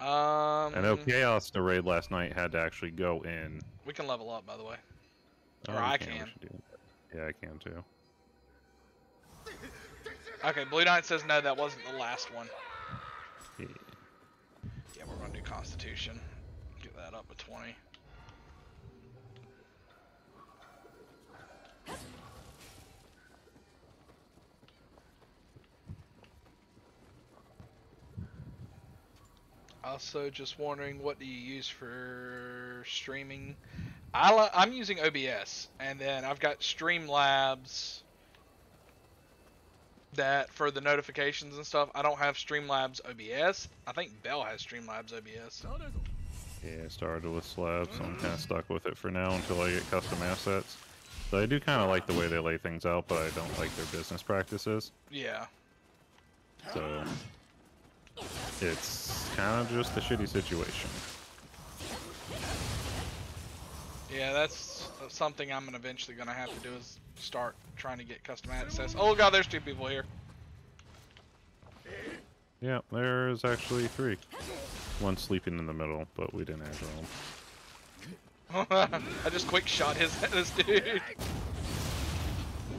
Um, I know Chaos the raid last night had to actually go in. we can level up, by the way. Or I can. that. Yeah, I can too. Okay, Blue Knight says no, that wasn't the last one. Yeah. Yeah, we're gonna do Constitution. Get that up to 20. Also, just wondering, what do you use for streaming? I li- I'm using OBS, and then I've got Streamlabs that for the notifications and stuff. I don't have Streamlabs OBS. I think Bell has Streamlabs OBS. Yeah, I started with slabs, so I'm kind of stuck with it for now until I get custom assets. So I do kind of like the way they lay things out, but I don't like their business practices. Yeah. So it's kind of just a shitty situation. Yeah, that's something I'm gonna eventually gonna have to do is start trying to get custom access. Oh god, there's two people here. Yeah, there's actually three. One sleeping in the middle, but we didn't aggro him. I just quick shot his this dude.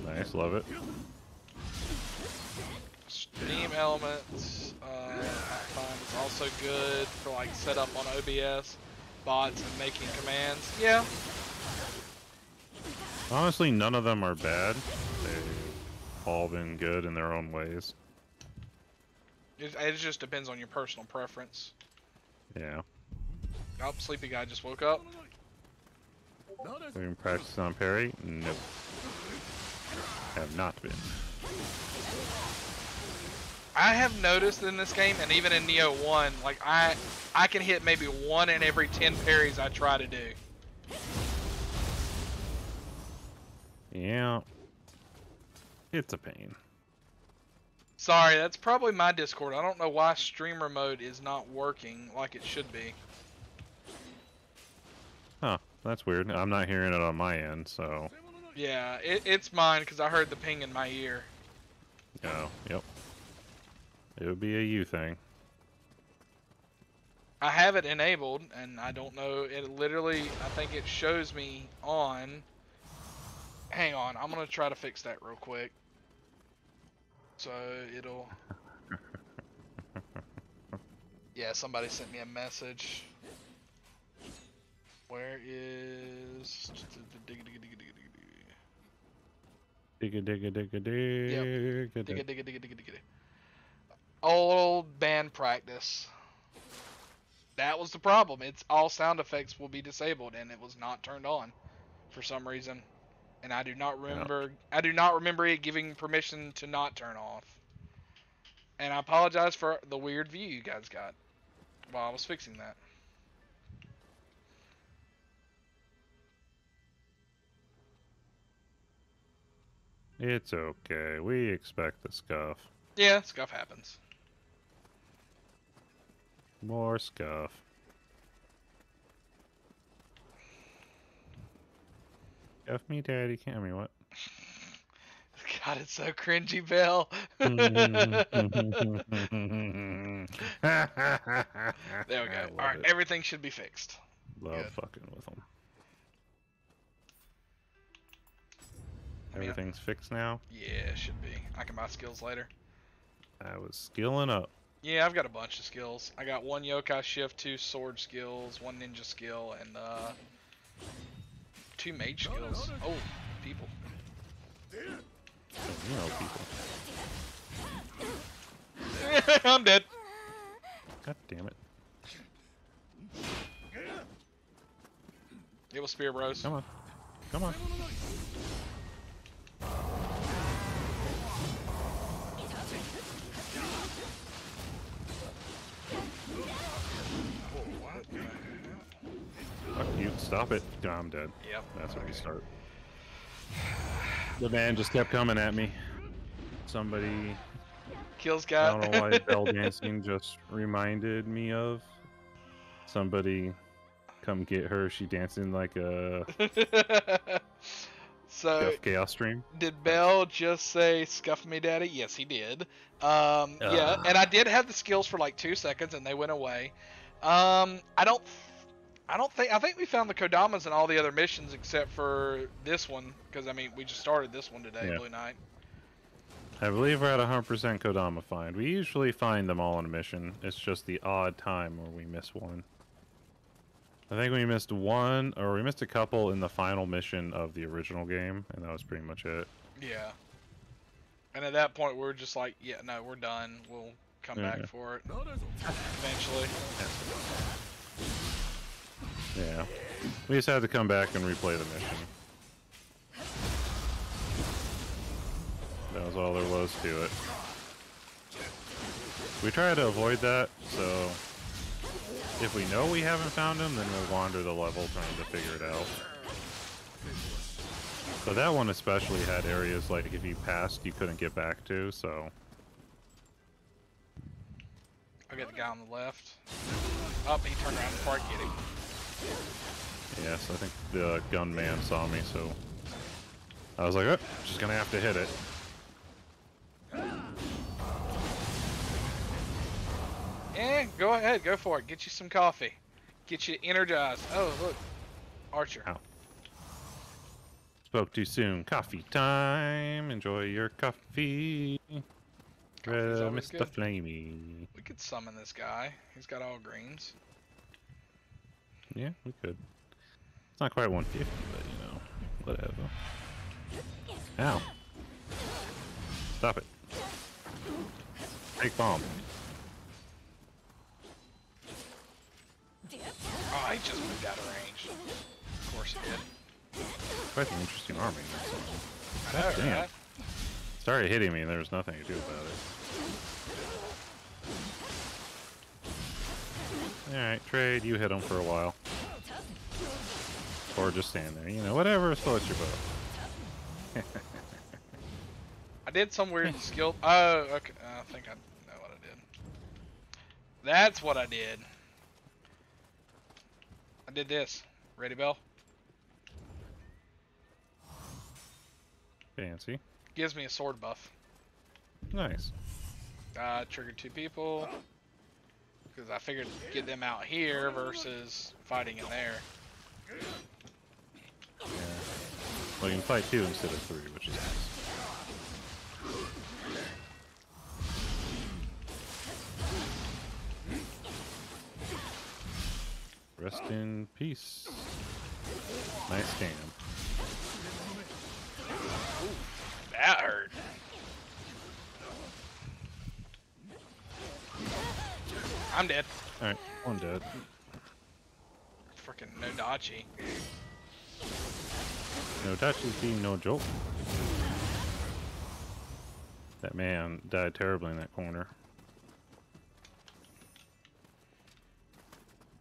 Nice, love it. StreamElements, uh, is also good for like setup on OBS, bots, and making commands. Yeah, Honestly, none of them are bad. They've all been good in their own ways. it, it just depends on your personal preference. Yeah. Oh, sleepy guy just woke up. We've been practicing on parry? Nope. Have not been. I have noticed in this game, and even in Nioh 1, like I, I can hit maybe one in every 10 parries I try to do. Yeah. It's a pain. Sorry, that's probably my Discord. I don't know why streamer mode is not working like it should be. Huh. That's weird. I'm not hearing it on my end, so. Yeah, it, it's mine because I heard the ping in my ear. Oh, yep. It would be a you thing. I have it enabled, and I don't know. It literally, I think it shows me on. Hang on, I'm gonna try to fix that real quick. So it'll. Yeah, somebody sent me a message. Where is? Digga digga digga digga Digga, digga. digga, digga, digga, digga. Old band practice. That was the problem. It's all sound effects will be disabled, and it was not turned on for some reason. And I do not remember. I do not remember it giving permission to not turn off. And I apologize for the weird view you guys got while I was fixing that. It's okay. We expect the scuff. Yeah, scuff happens. More scuff. Scuff me, daddy. Can't I mean what? God, it's so cringy, Bill. there we go. All right, everything should be fixed. Love good. fucking with them. Everything's fixed now. Yeah, it should be. I can buy skills later. I was skilling up. Yeah, I've got a bunch of skills. I got one yokai shift, two sword skills, one ninja skill, and uh, two mage skills. Oh, people. You know people. I'm dead. God damn it. It was spear bros. Come on. Come on. Stop it. No, I'm dead. Yep. That's where we start. The man just kept coming at me. Somebody, Kills I don't know why bell dancing just reminded me of. Somebody come get her. She dancing like a So Jeff Chaos Stream. did Bell just say "scuff me, daddy"? Yes, he did. Um, yeah, Uh. and I did have the skills for like two seconds, and they went away. Um, I don't, I don't think I think we found the Kodamas in all the other missions except for this one, because I mean we just started this one today, Yeah. Blue Knight. I believe we're at 100% Kodama find. We usually find them all in a mission. It's just the odd time where we miss one. I think we missed one, or we missed a couple in the final mission of the original game, and that was pretty much it. Yeah. And at that point, we are just like, yeah, no, we're done. We'll come Yeah. back for it eventually. Yeah. We just had to come back and replay the mission. That was all there was to it. We try to avoid that, so if we know we haven't found him, then we'll wander the level trying to figure it out. But that one especially had areas like if you passed you couldn't get back to, so I'll get the guy on the left. Up, he turned around before I get him. Yes, I think the gunman saw me, so I was like, oh, just gonna have to hit it. Yeah, go ahead, go for it. Get you some coffee. Get you energized. Oh, look. Archer. Ow. Spoke too soon. Coffee time. Enjoy your coffee. Coffee's Uh, Mr. good. Flamey. We could summon this guy. He's got all greens. Yeah, we could. It's not quite 150, but you know, whatever. Ow. Stop it. Take bomb. Oh, he just moved out of range. Of course he did. Quite an interesting army. That's all. I know, damn. right? Started hitting me and there was nothing to do about it. Alright, trade, you hit him for a while. Or just stand there, you know, whatever floats your boat. I did some weird skill. Oh, okay. I think I know what I did. That's what I did. I did this. Ready, Bell? Fancy. Gives me a sword buff. Nice. Uh, triggered two people. Because I figured get them out here versus fighting in there. Yeah. Well, you can fight two instead of three, which is nice. Rest in peace. Nice scam. That hurt. I'm dead. Alright, one dead. Freaking no dodgy. No touches being no joke. That man died terribly in that corner.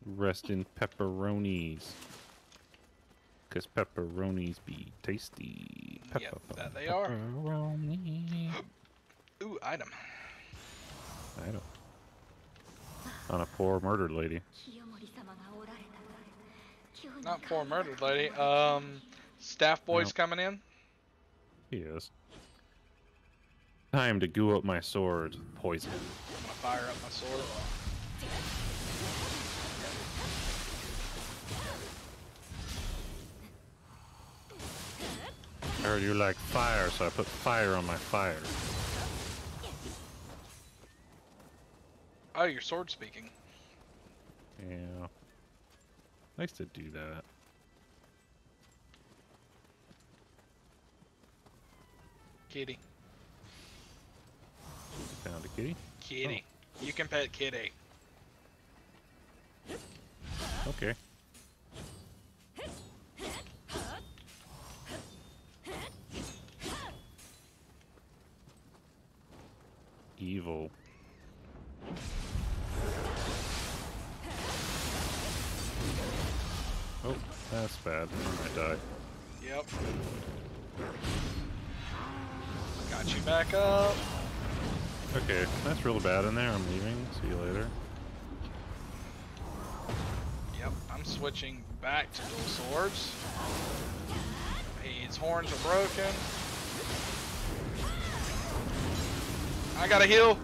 Rest in pepperonis. Cause pepperonis be tasty. Yep, that they are. Pepperoni. Ooh, item. I don't. On a poor murdered lady. Not poor murdered lady. Um, staff boy's coming in. He is. Time to goo up my sword. Poison. I'm gonna fire up my sword. I heard you like fire, so I put fire on my fire. Oh, your sword speaking. Yeah. Nice to do that. Kitty. Found a kitty. Kitty. Oh. You can pet Kitty. Okay. Evil. That's bad. I might die. Yep. Got you back up. Okay, that's really bad in there. I'm leaving. See you later. Yep, I'm switching back to dual swords. His horns are broken. I gotta heal.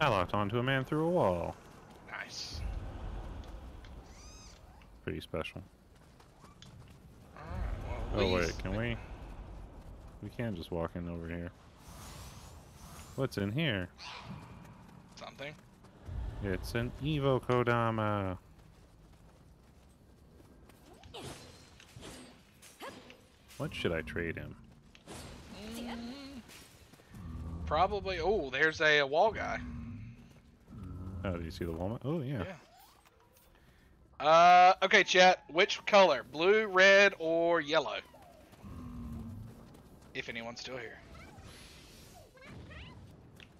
I locked onto a man through a wall. Nice. Pretty special. Alright, well, Oh wait, can we? We can't just walk in over here. What's in here? Something. It's an Evo Kodama. What should I trade him? Mm-hmm. Probably. Oh, there's a, a wall guy. Oh, did you see the walnut? Oh yeah. Yeah. Uh, okay, chat. Which color? Blue, red, or yellow? If anyone's still here.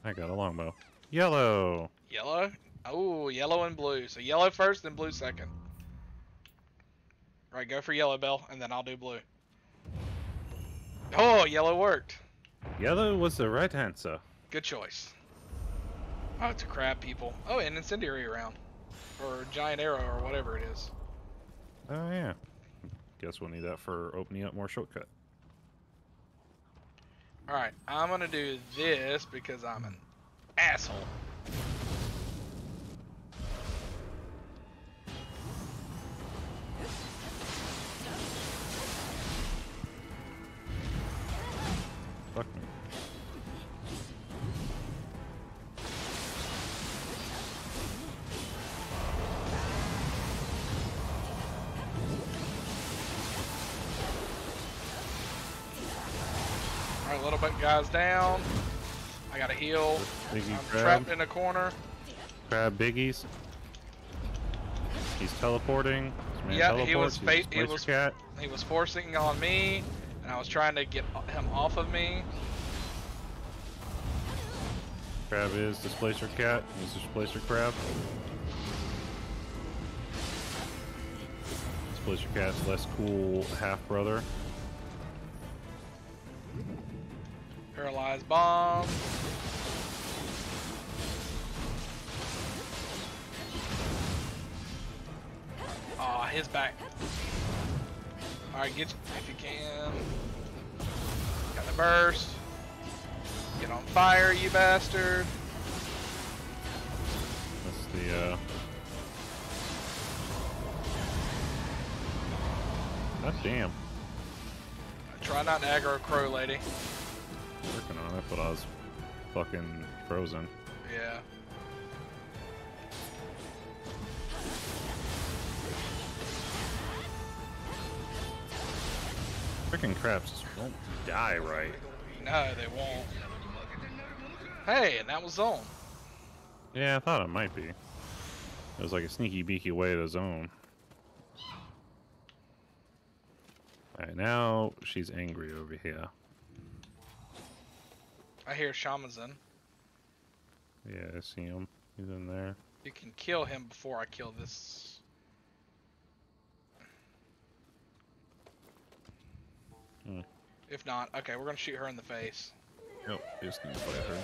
I got a longbow. Yellow. Yellow? Oh, yellow and blue. So yellow first, then blue second. Right, go for yellow, Bell, and then I'll do blue. Oh, yellow worked. Yellow was the right answer. Good choice. Oh, it's a crab, people. Oh, an incendiary round. Or giant arrow, or whatever it is. Oh yeah. Guess we'll need that for opening up more shortcut. Alright, I'm gonna do this because I'm an asshole. Fuck me. Guys down. I got a heal. Biggie I'm trapped in a corner. Crab biggies. He's teleporting. Yeah, he was fa- he was- cat. He was forcing on me, and I was trying to get him off of me. Crab is displacer cat. He's displacer crab. Displacer cat's less cool half brother. Paralyzed bomb. Aw, his back. Alright, get if you can. Got the burst. Get on fire, you bastard. That's the uh God damn. Try not to aggro crow lady. Working on it, but I was fucking frozen. Yeah. Freaking crabs just won't die right. No, they won't. Hey, and that was zone. Yeah, I thought it might be. It was like a sneaky beaky way to zone. Alright, now she's angry over here. I hear Shamanzin. Yeah, I see him. He's in there. You can kill him before I kill this. Hmm. If not, okay, we're gonna shoot her in the face. Yep, just gonna fight her.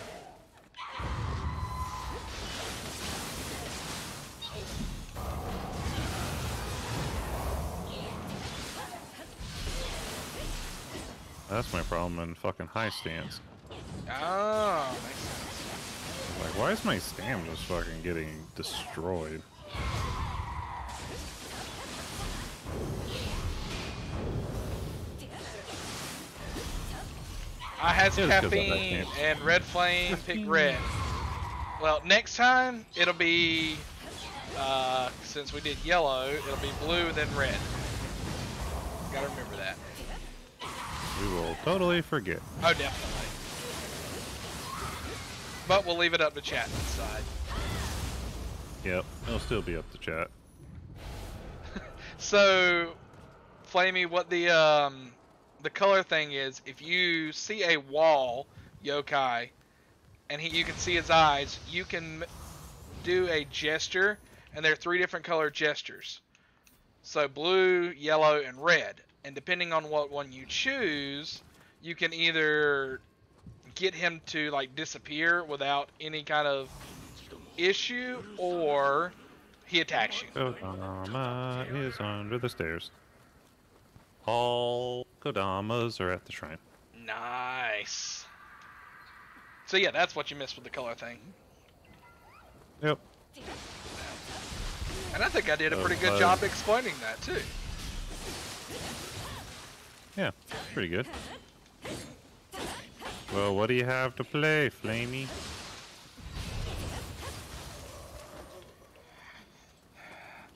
That's my problem in fucking high stance. Oh, makes sense. Like, why is my stam just fucking getting destroyed? I had some Yeah, it's 'cause I caffeine and red flame, pick red. Well, next time it'll be, uh, since we did yellow, it'll be blue then red. Gotta remember that. We will totally forget. Oh, definitely. But we'll leave it up to chat inside. Yep, it'll still be up to chat. So, Flamey, what the um the color thing is, if you see a wall yokai, and he, you can see his eyes, you can do a gesture, and there are three different color gestures. So blue, yellow, and red. And depending on what one you choose, you can either get him to like disappear without any kind of issue, or he attacks you. Kodama is under the stairs. All Kodamas are at the shrine. Nice. So yeah, that's what you missed with the color thing. Yep. And I think I did a pretty good job explaining that too. Yeah, pretty good. Well, what do you have to play, Flamey?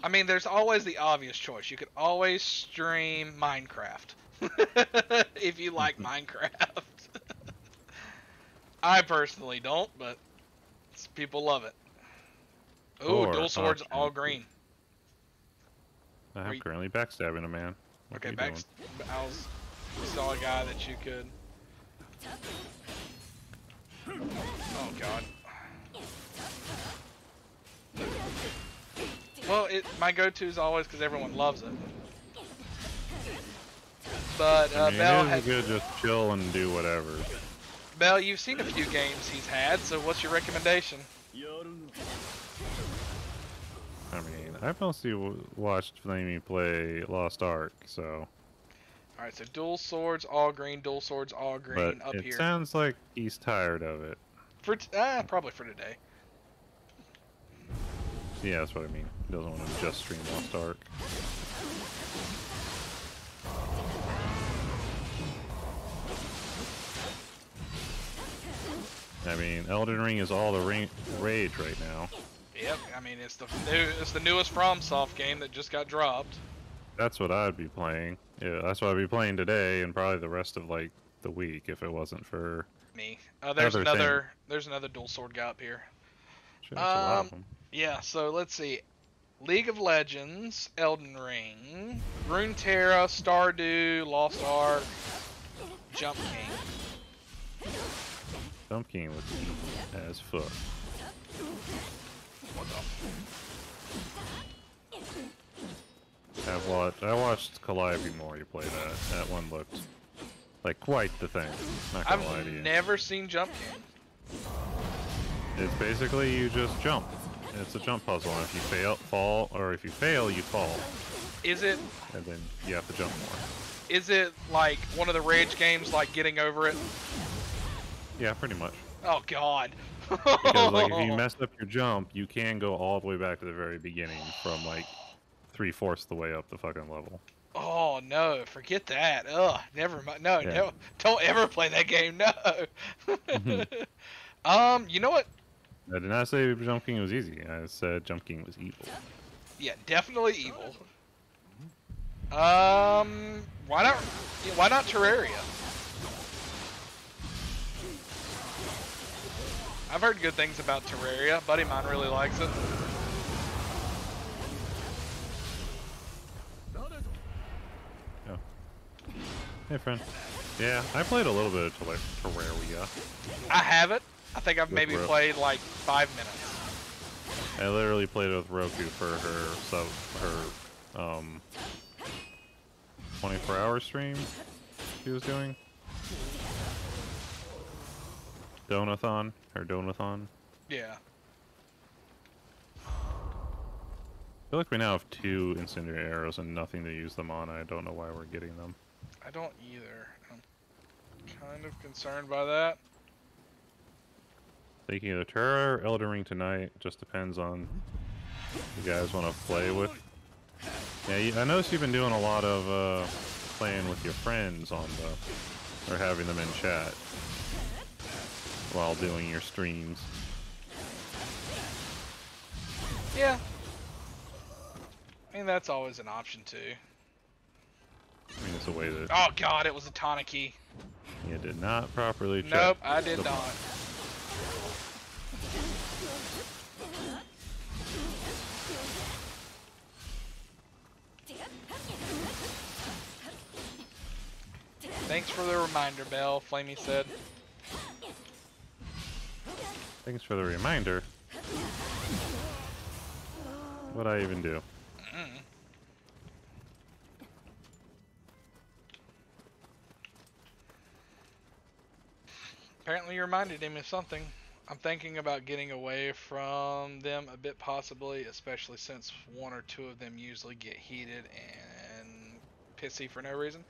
I mean, there's always the obvious choice. You could always stream Minecraft if you like Minecraft. I personally don't, but people love it. Ooh, Or dual swords, option all green. I you- currently backstabbing a man. What Okay, are back. I was saw a guy that you could. Oh God. Well, it my go-to is always because everyone loves it. But uh, I mean, Bell, has, good just chill and do whatever. Bell, you've seen a few games he's had, so what's your recommendation? I mean, I've mostly watched Flamey play Lost Ark, so. All right, so dual swords, all green, dual swords, all green, But up it here It sounds like he's tired of it. for t- ah, probably for today. Yeah, that's what I mean. He doesn't want to just stream Lost Ark. I mean, Elden Ring is all the ring- rage right now. Yep, I mean it's the new, it's the newest FromSoft game that just got dropped. That's what I'd be playing. Yeah, that's what I'd be playing today and probably the rest of like the week if it wasn't for. Me. Uh, there's another. There's another dual sword guy up here. Shit, that's a lot Um. Yeah. So let's see. League of Legends, Elden Ring, Runeterra, Stardew, Lost Ark, Jump King. Dump King easy as fuck. What the? I've watched. I watched Calliope Mori play that. That one looked like quite the thing. Not gonna I've to you. never seen Jump. It's basically you just jump. It's a jump puzzle, and if you fail, fall, or if you fail, you fall, Is it? and then you have to jump more. Is it like one of the rage games, like Getting Over It? Yeah, pretty much. Oh God. Because like if you mess up your jump, you can go all the way back to the very beginning from like three fourths the way up the fucking level. Oh no, forget that. Ugh, never mind. No, Yeah. no, don't ever play that game. No. Mhm. um, you know what? I did not say Jump King was easy. I said Jump King was evil. Yeah, definitely evil. Um, why not? Why not Terraria? I've heard good things about Terraria. Buddy mine really likes it. Hey, friend. Yeah, I played a little bit of Terra- Terraria. I have it. I think I've With maybe Ro- played like five minutes. I literally played it with Roku for her sub her um 24 hour stream she was doing. Donathon, her Donathon. Yeah. I feel like we now have two incendiary arrows and nothing to use them on. I don't know why we're getting them. I don't either. I'm kind of concerned by that. Thinking either Terra or Elden Ring tonight. Just depends on you guys want to play with. Yeah, you, I noticed you've been doing a lot of uh, playing with your friends on the, or having them in chat while doing your streams. Yeah. I mean, that's always an option too. I mean, it's a way that Oh god, it was a Tanaki. you did not properly check. Nope, I did not. Thanks for the reminder, Bell, Flamey said. Thanks for the reminder. What I even do? Mm. Apparently you reminded him of something. I'm thinking about getting away from them a bit, possibly, especially since one or two of them usually get heated and pissy for no reason.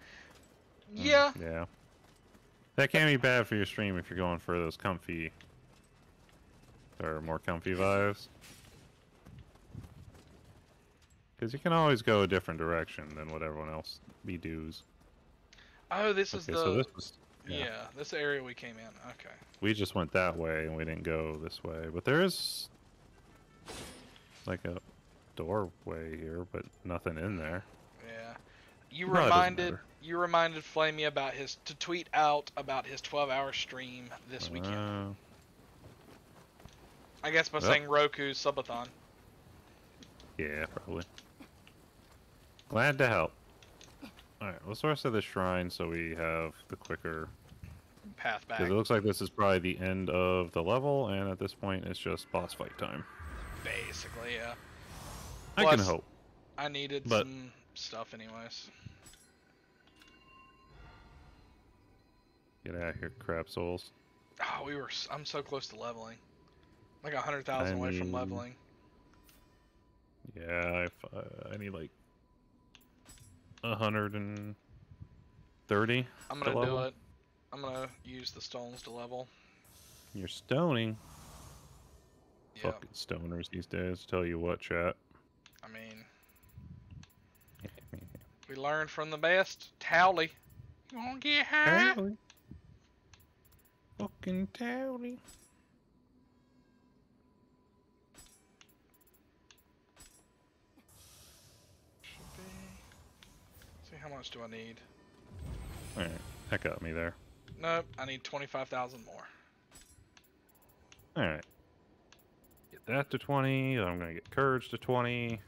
Mm, Yeah, Yeah. That can be bad for your stream if you're going for those comfy or more comfy vibes. Because you can always go a different direction than what everyone else be does. Oh, this is the so this was yeah. yeah. this area we came in. Okay. we just went that way and we didn't go this way. But there is like a doorway here, but nothing in there. Yeah. You reminded you reminded Flamey about his to tweet out about his 12-hour stream this weekend. Uh, I guess by well. saying Roku's subathon. yeah, probably. Glad to help. Alright, let's rest of the shrine so we have the quicker Path back. Because it looks like this is probably the end of the level, and at this point, it's just boss fight time. Basically, yeah. I can hope. I needed But- some stuff anyways. Get out of here, crap souls. Oh, we were. I'm so close to leveling. Like a hundred thousand away from leveling. Yeah, I, uh, I need like a hundred and thirty. I'm gonna do level. it. I'm gonna use the stones to level. You're stoning. Yeah. Fucking stoners these days. Tell you what, chat. I mean, we learned from the best. Towley. You gonna get high? Towley. Fucking Towley. How much do I need? Alright, that got me there. Nope, I need twenty-five thousand more. Alright. Get that to 20. I'm to get courage to 20.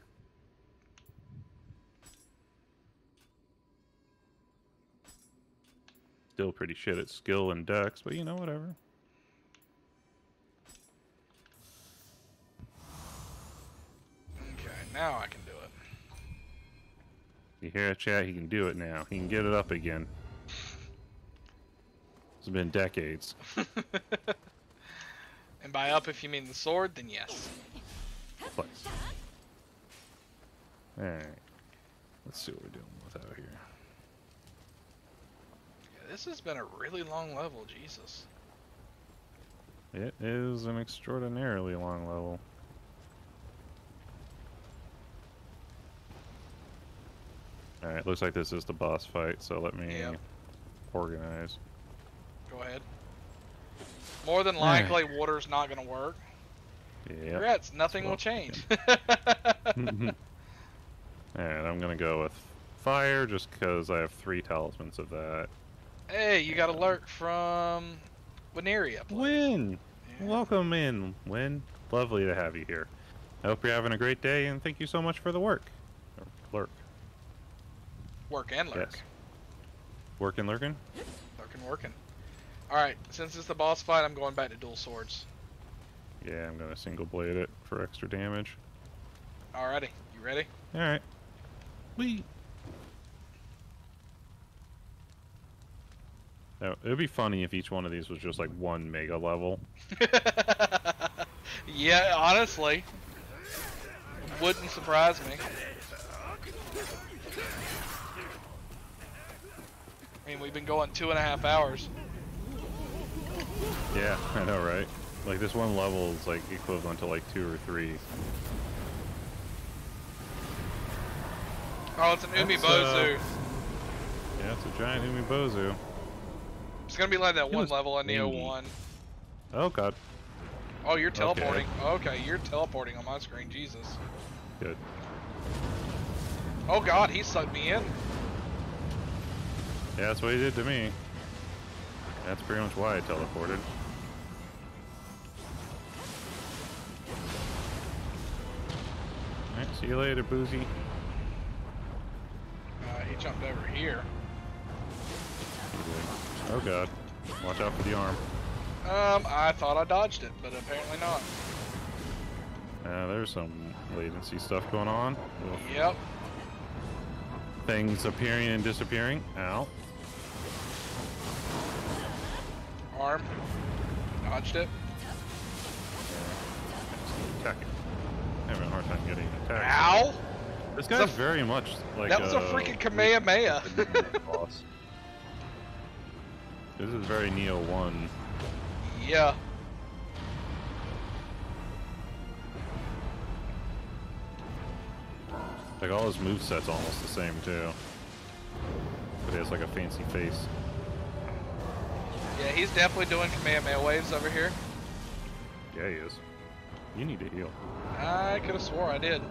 Still pretty shit at skill and dex, but you know, whatever. You hear a chat? He can do it now. He can get it up again. It's been decades. and by up, if you mean the sword, then yes. Place. Alright. Let's see what we're doing with out here. Yeah, this has been a really long level, Jesus. It is an extraordinarily long level. Alright, looks like this is the boss fight, so let me Yep. organize. Go ahead. More than Alright. likely, water's not gonna work. Yeah. Regrets, nothing will change. Alright, I'm gonna go with fire just because I have three talismans of that. hey, you got a alert from Wineria. Win! Yeah. Welcome in, Win. Lovely to have you here. I hope you're having a great day and thank you so much for the work. Or lurk. Work and lurk. Yes. Working, lurking? Lurking, working. Alright, since it's the boss fight, I'm going back to dual swords. Yeah, I'm gonna single blade it for extra damage. Alrighty, you ready? Alright. We. Now, it'd be funny if each one of these was just like one mega level. yeah, honestly. Wouldn't surprise me. I mean, we've been going two and a half hours. Yeah, I know, right? Like this one level is like equivalent to like two or three. Oh, it's an Umi uh, Bozu. Yeah, it's a giant Umi Bozu. It's gonna be like that it one level in Nioh thingy. 1. Oh god, Oh, you're Okay. teleporting. Okay, you're teleporting on my screen. Jesus. good. Oh god, he sucked me in. Yeah, that's what he did to me. That's pretty much why I teleported. Alright, see you later, Boozy. Uh, he jumped over here. Oh god. Watch out for the arm. Um, I thought I dodged it, but apparently not. Uh, there's some latency stuff going on. Little Yep. Things appearing and disappearing. Ow. arm. Dodged it. Attacking. Having a hard time getting an attack. Ow! This a guy's very much like that was a freaking Kamehameha. boss. This is very Nioh 1. Yeah. Like all his moveset's almost the same too. But he has like a fancy face. Yeah, he's definitely doing Kamehameha waves over here. Yeah, he is. You need to heal. I could have swore I did.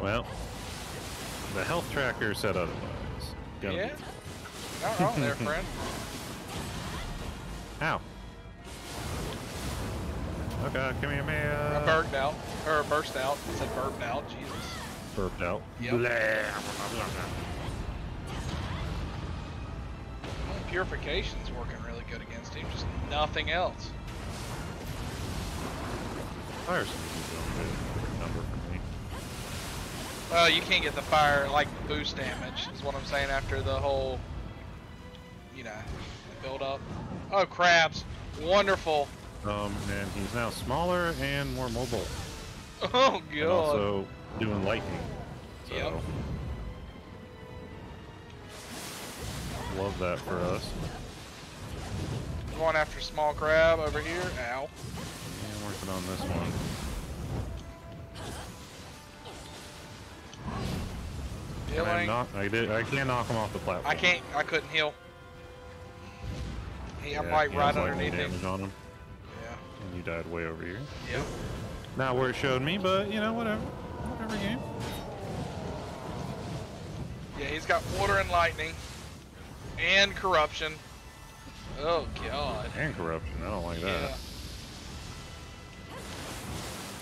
Well, the health tracker said otherwise. Gotta Yeah. Not wrong there, friend. Ow. Okay, here, I man. burnt out. Or burst out. I said burped out. Jesus. Burped out. Yep. Blah. Purification's working really good against him. Just nothing else. Fire seems to be doing good. Good number for me. Well, you can't get the fire, like, boost damage, is what I'm saying after the whole, you know, build up. Oh, crabs. Wonderful. Um, and he's now smaller and more mobile. Oh, And God. also doing lightning. So, Yep. love that for us. Going after small crab over here. Ow. And working on this one. And I'm not, I, did, I can't knock him off the platform. I can't, I couldn't heal. He, I'm Yeah, like he right underneath him. damage on him. Yeah. And you died way over here. Yep. Not where it showed me, but you know, whatever. Whatever game. Yeah, he's got water and lightning. And corruption. Oh, God. And corruption. I don't like that. Yeah.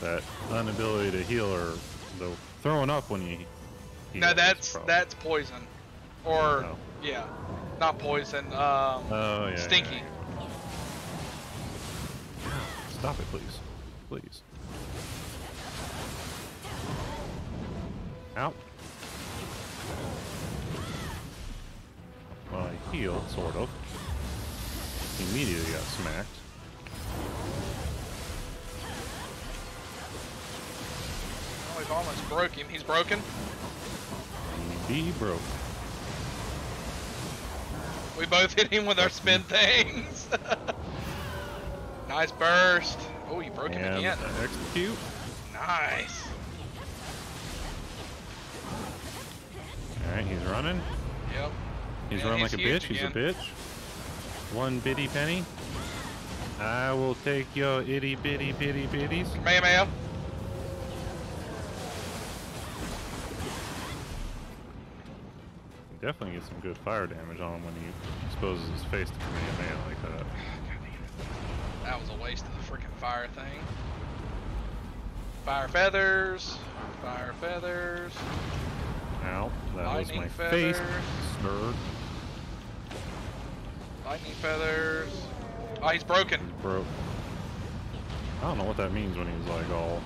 That inability to heal or the throwing up when you heal. No, that's that's poison. Or Oh. yeah, not poison. Um, Oh, yeah. stinky. yeah. Stop it, please. Please. Out. Well, I healed, sort of. Immediately got smacked. Oh, we've almost broke him. He's broken. Be broke. We both hit him with our spin things. nice burst. Oh, you broke him And again. execute. Nice. Alright, he's running. Yep. He's running he's like a bitch. He's a bitch. One bitty penny. I will take your itty bitty bitty bitties. Kamehameha. You definitely get some good fire damage on him when he exposes his face to Kamehameha like that. That was a waste of the freaking fire thing. Fire feathers. Fire feathers. Ow, that Lightning was my face, feathers. sir. Lightning feathers. Oh, he's broken. He's broke. I don't know what that means when he's like all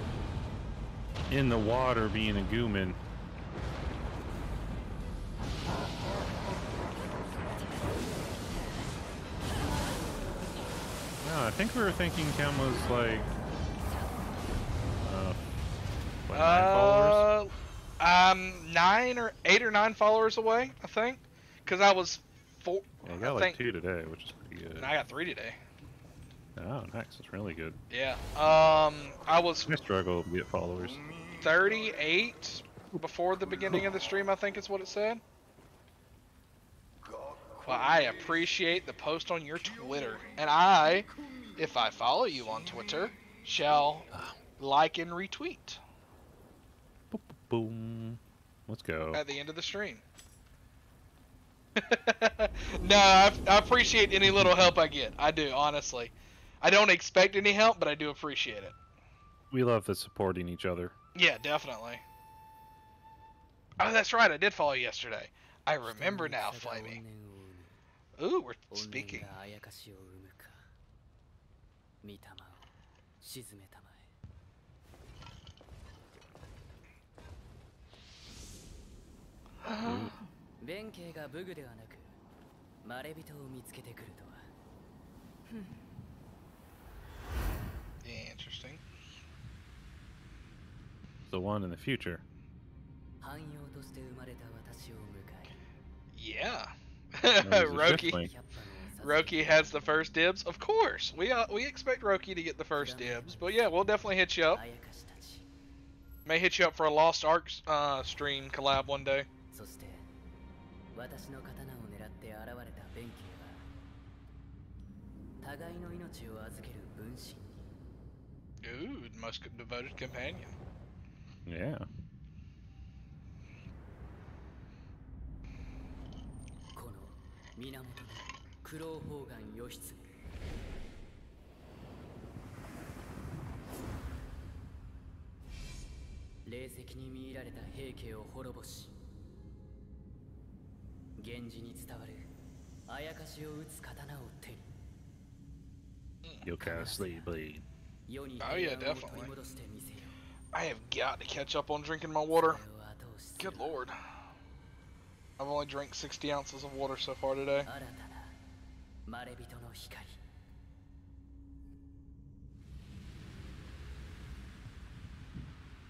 in the water being a gooman. No, I think we were thinking Chem was like uh, what, nine followers. Uh, I'm nine or eight or nine followers away, I think. Because I was four. Yeah, I got like think, two today, which is pretty good. and I got three today. Oh, nice. That's really good. Yeah. Um, I was I struggle to get followers. 38 before the beginning of the stream, I think is what it said. Well, I appreciate the post on your Twitter. And I, if I follow you on Twitter, shall like and retweet boom. Let's go. at the end of the stream. no, I, I appreciate any little help I get. I do, honestly. I don't expect any help, but I do appreciate it. We love the supporting each other. Yeah, definitely. Oh, that's right. I did follow yesterday. I remember now, Flamey. Ooh, we're speaking. 弁慶が武具ではなく まれびとを見つけてくるとは Interesting. The one in the future. 汎用として生まれた私を迎 Yeah. That was a Roki. え Shiftling. 100羽のさ Roki has the first dibs. Of course, we uh, we expect Roki to get the first dibs. But yeah, we'll definitely hit you up. あやかしたち May hit you up for a Lost Ark uh, stream collab one day. そして私の刀を狙って現れた弁慶は互いの命を預ける分身 Ooh, most devoted companion. Yeah. この源の九郎砲丸義経霊石に見入られた平家を滅ぼし 源氏に伝わるあやかしを打つ刀を手に You'll cast Slay Blade. 世に Oh, yeah, 平和を definitely. 取り戻してみせよ I have got to catch up on drinking my water. それを後押しする Good lord. I've only drank 60 ounces of water so far today. 新たなまれびとの光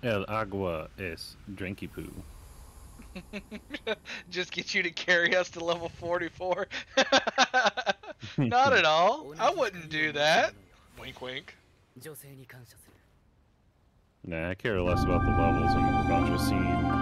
El agua es drinky poo. Just get you to carry us to level 44? Not at all. I wouldn't do that. Wink, wink. Nah, I care less about the levels and about to scene.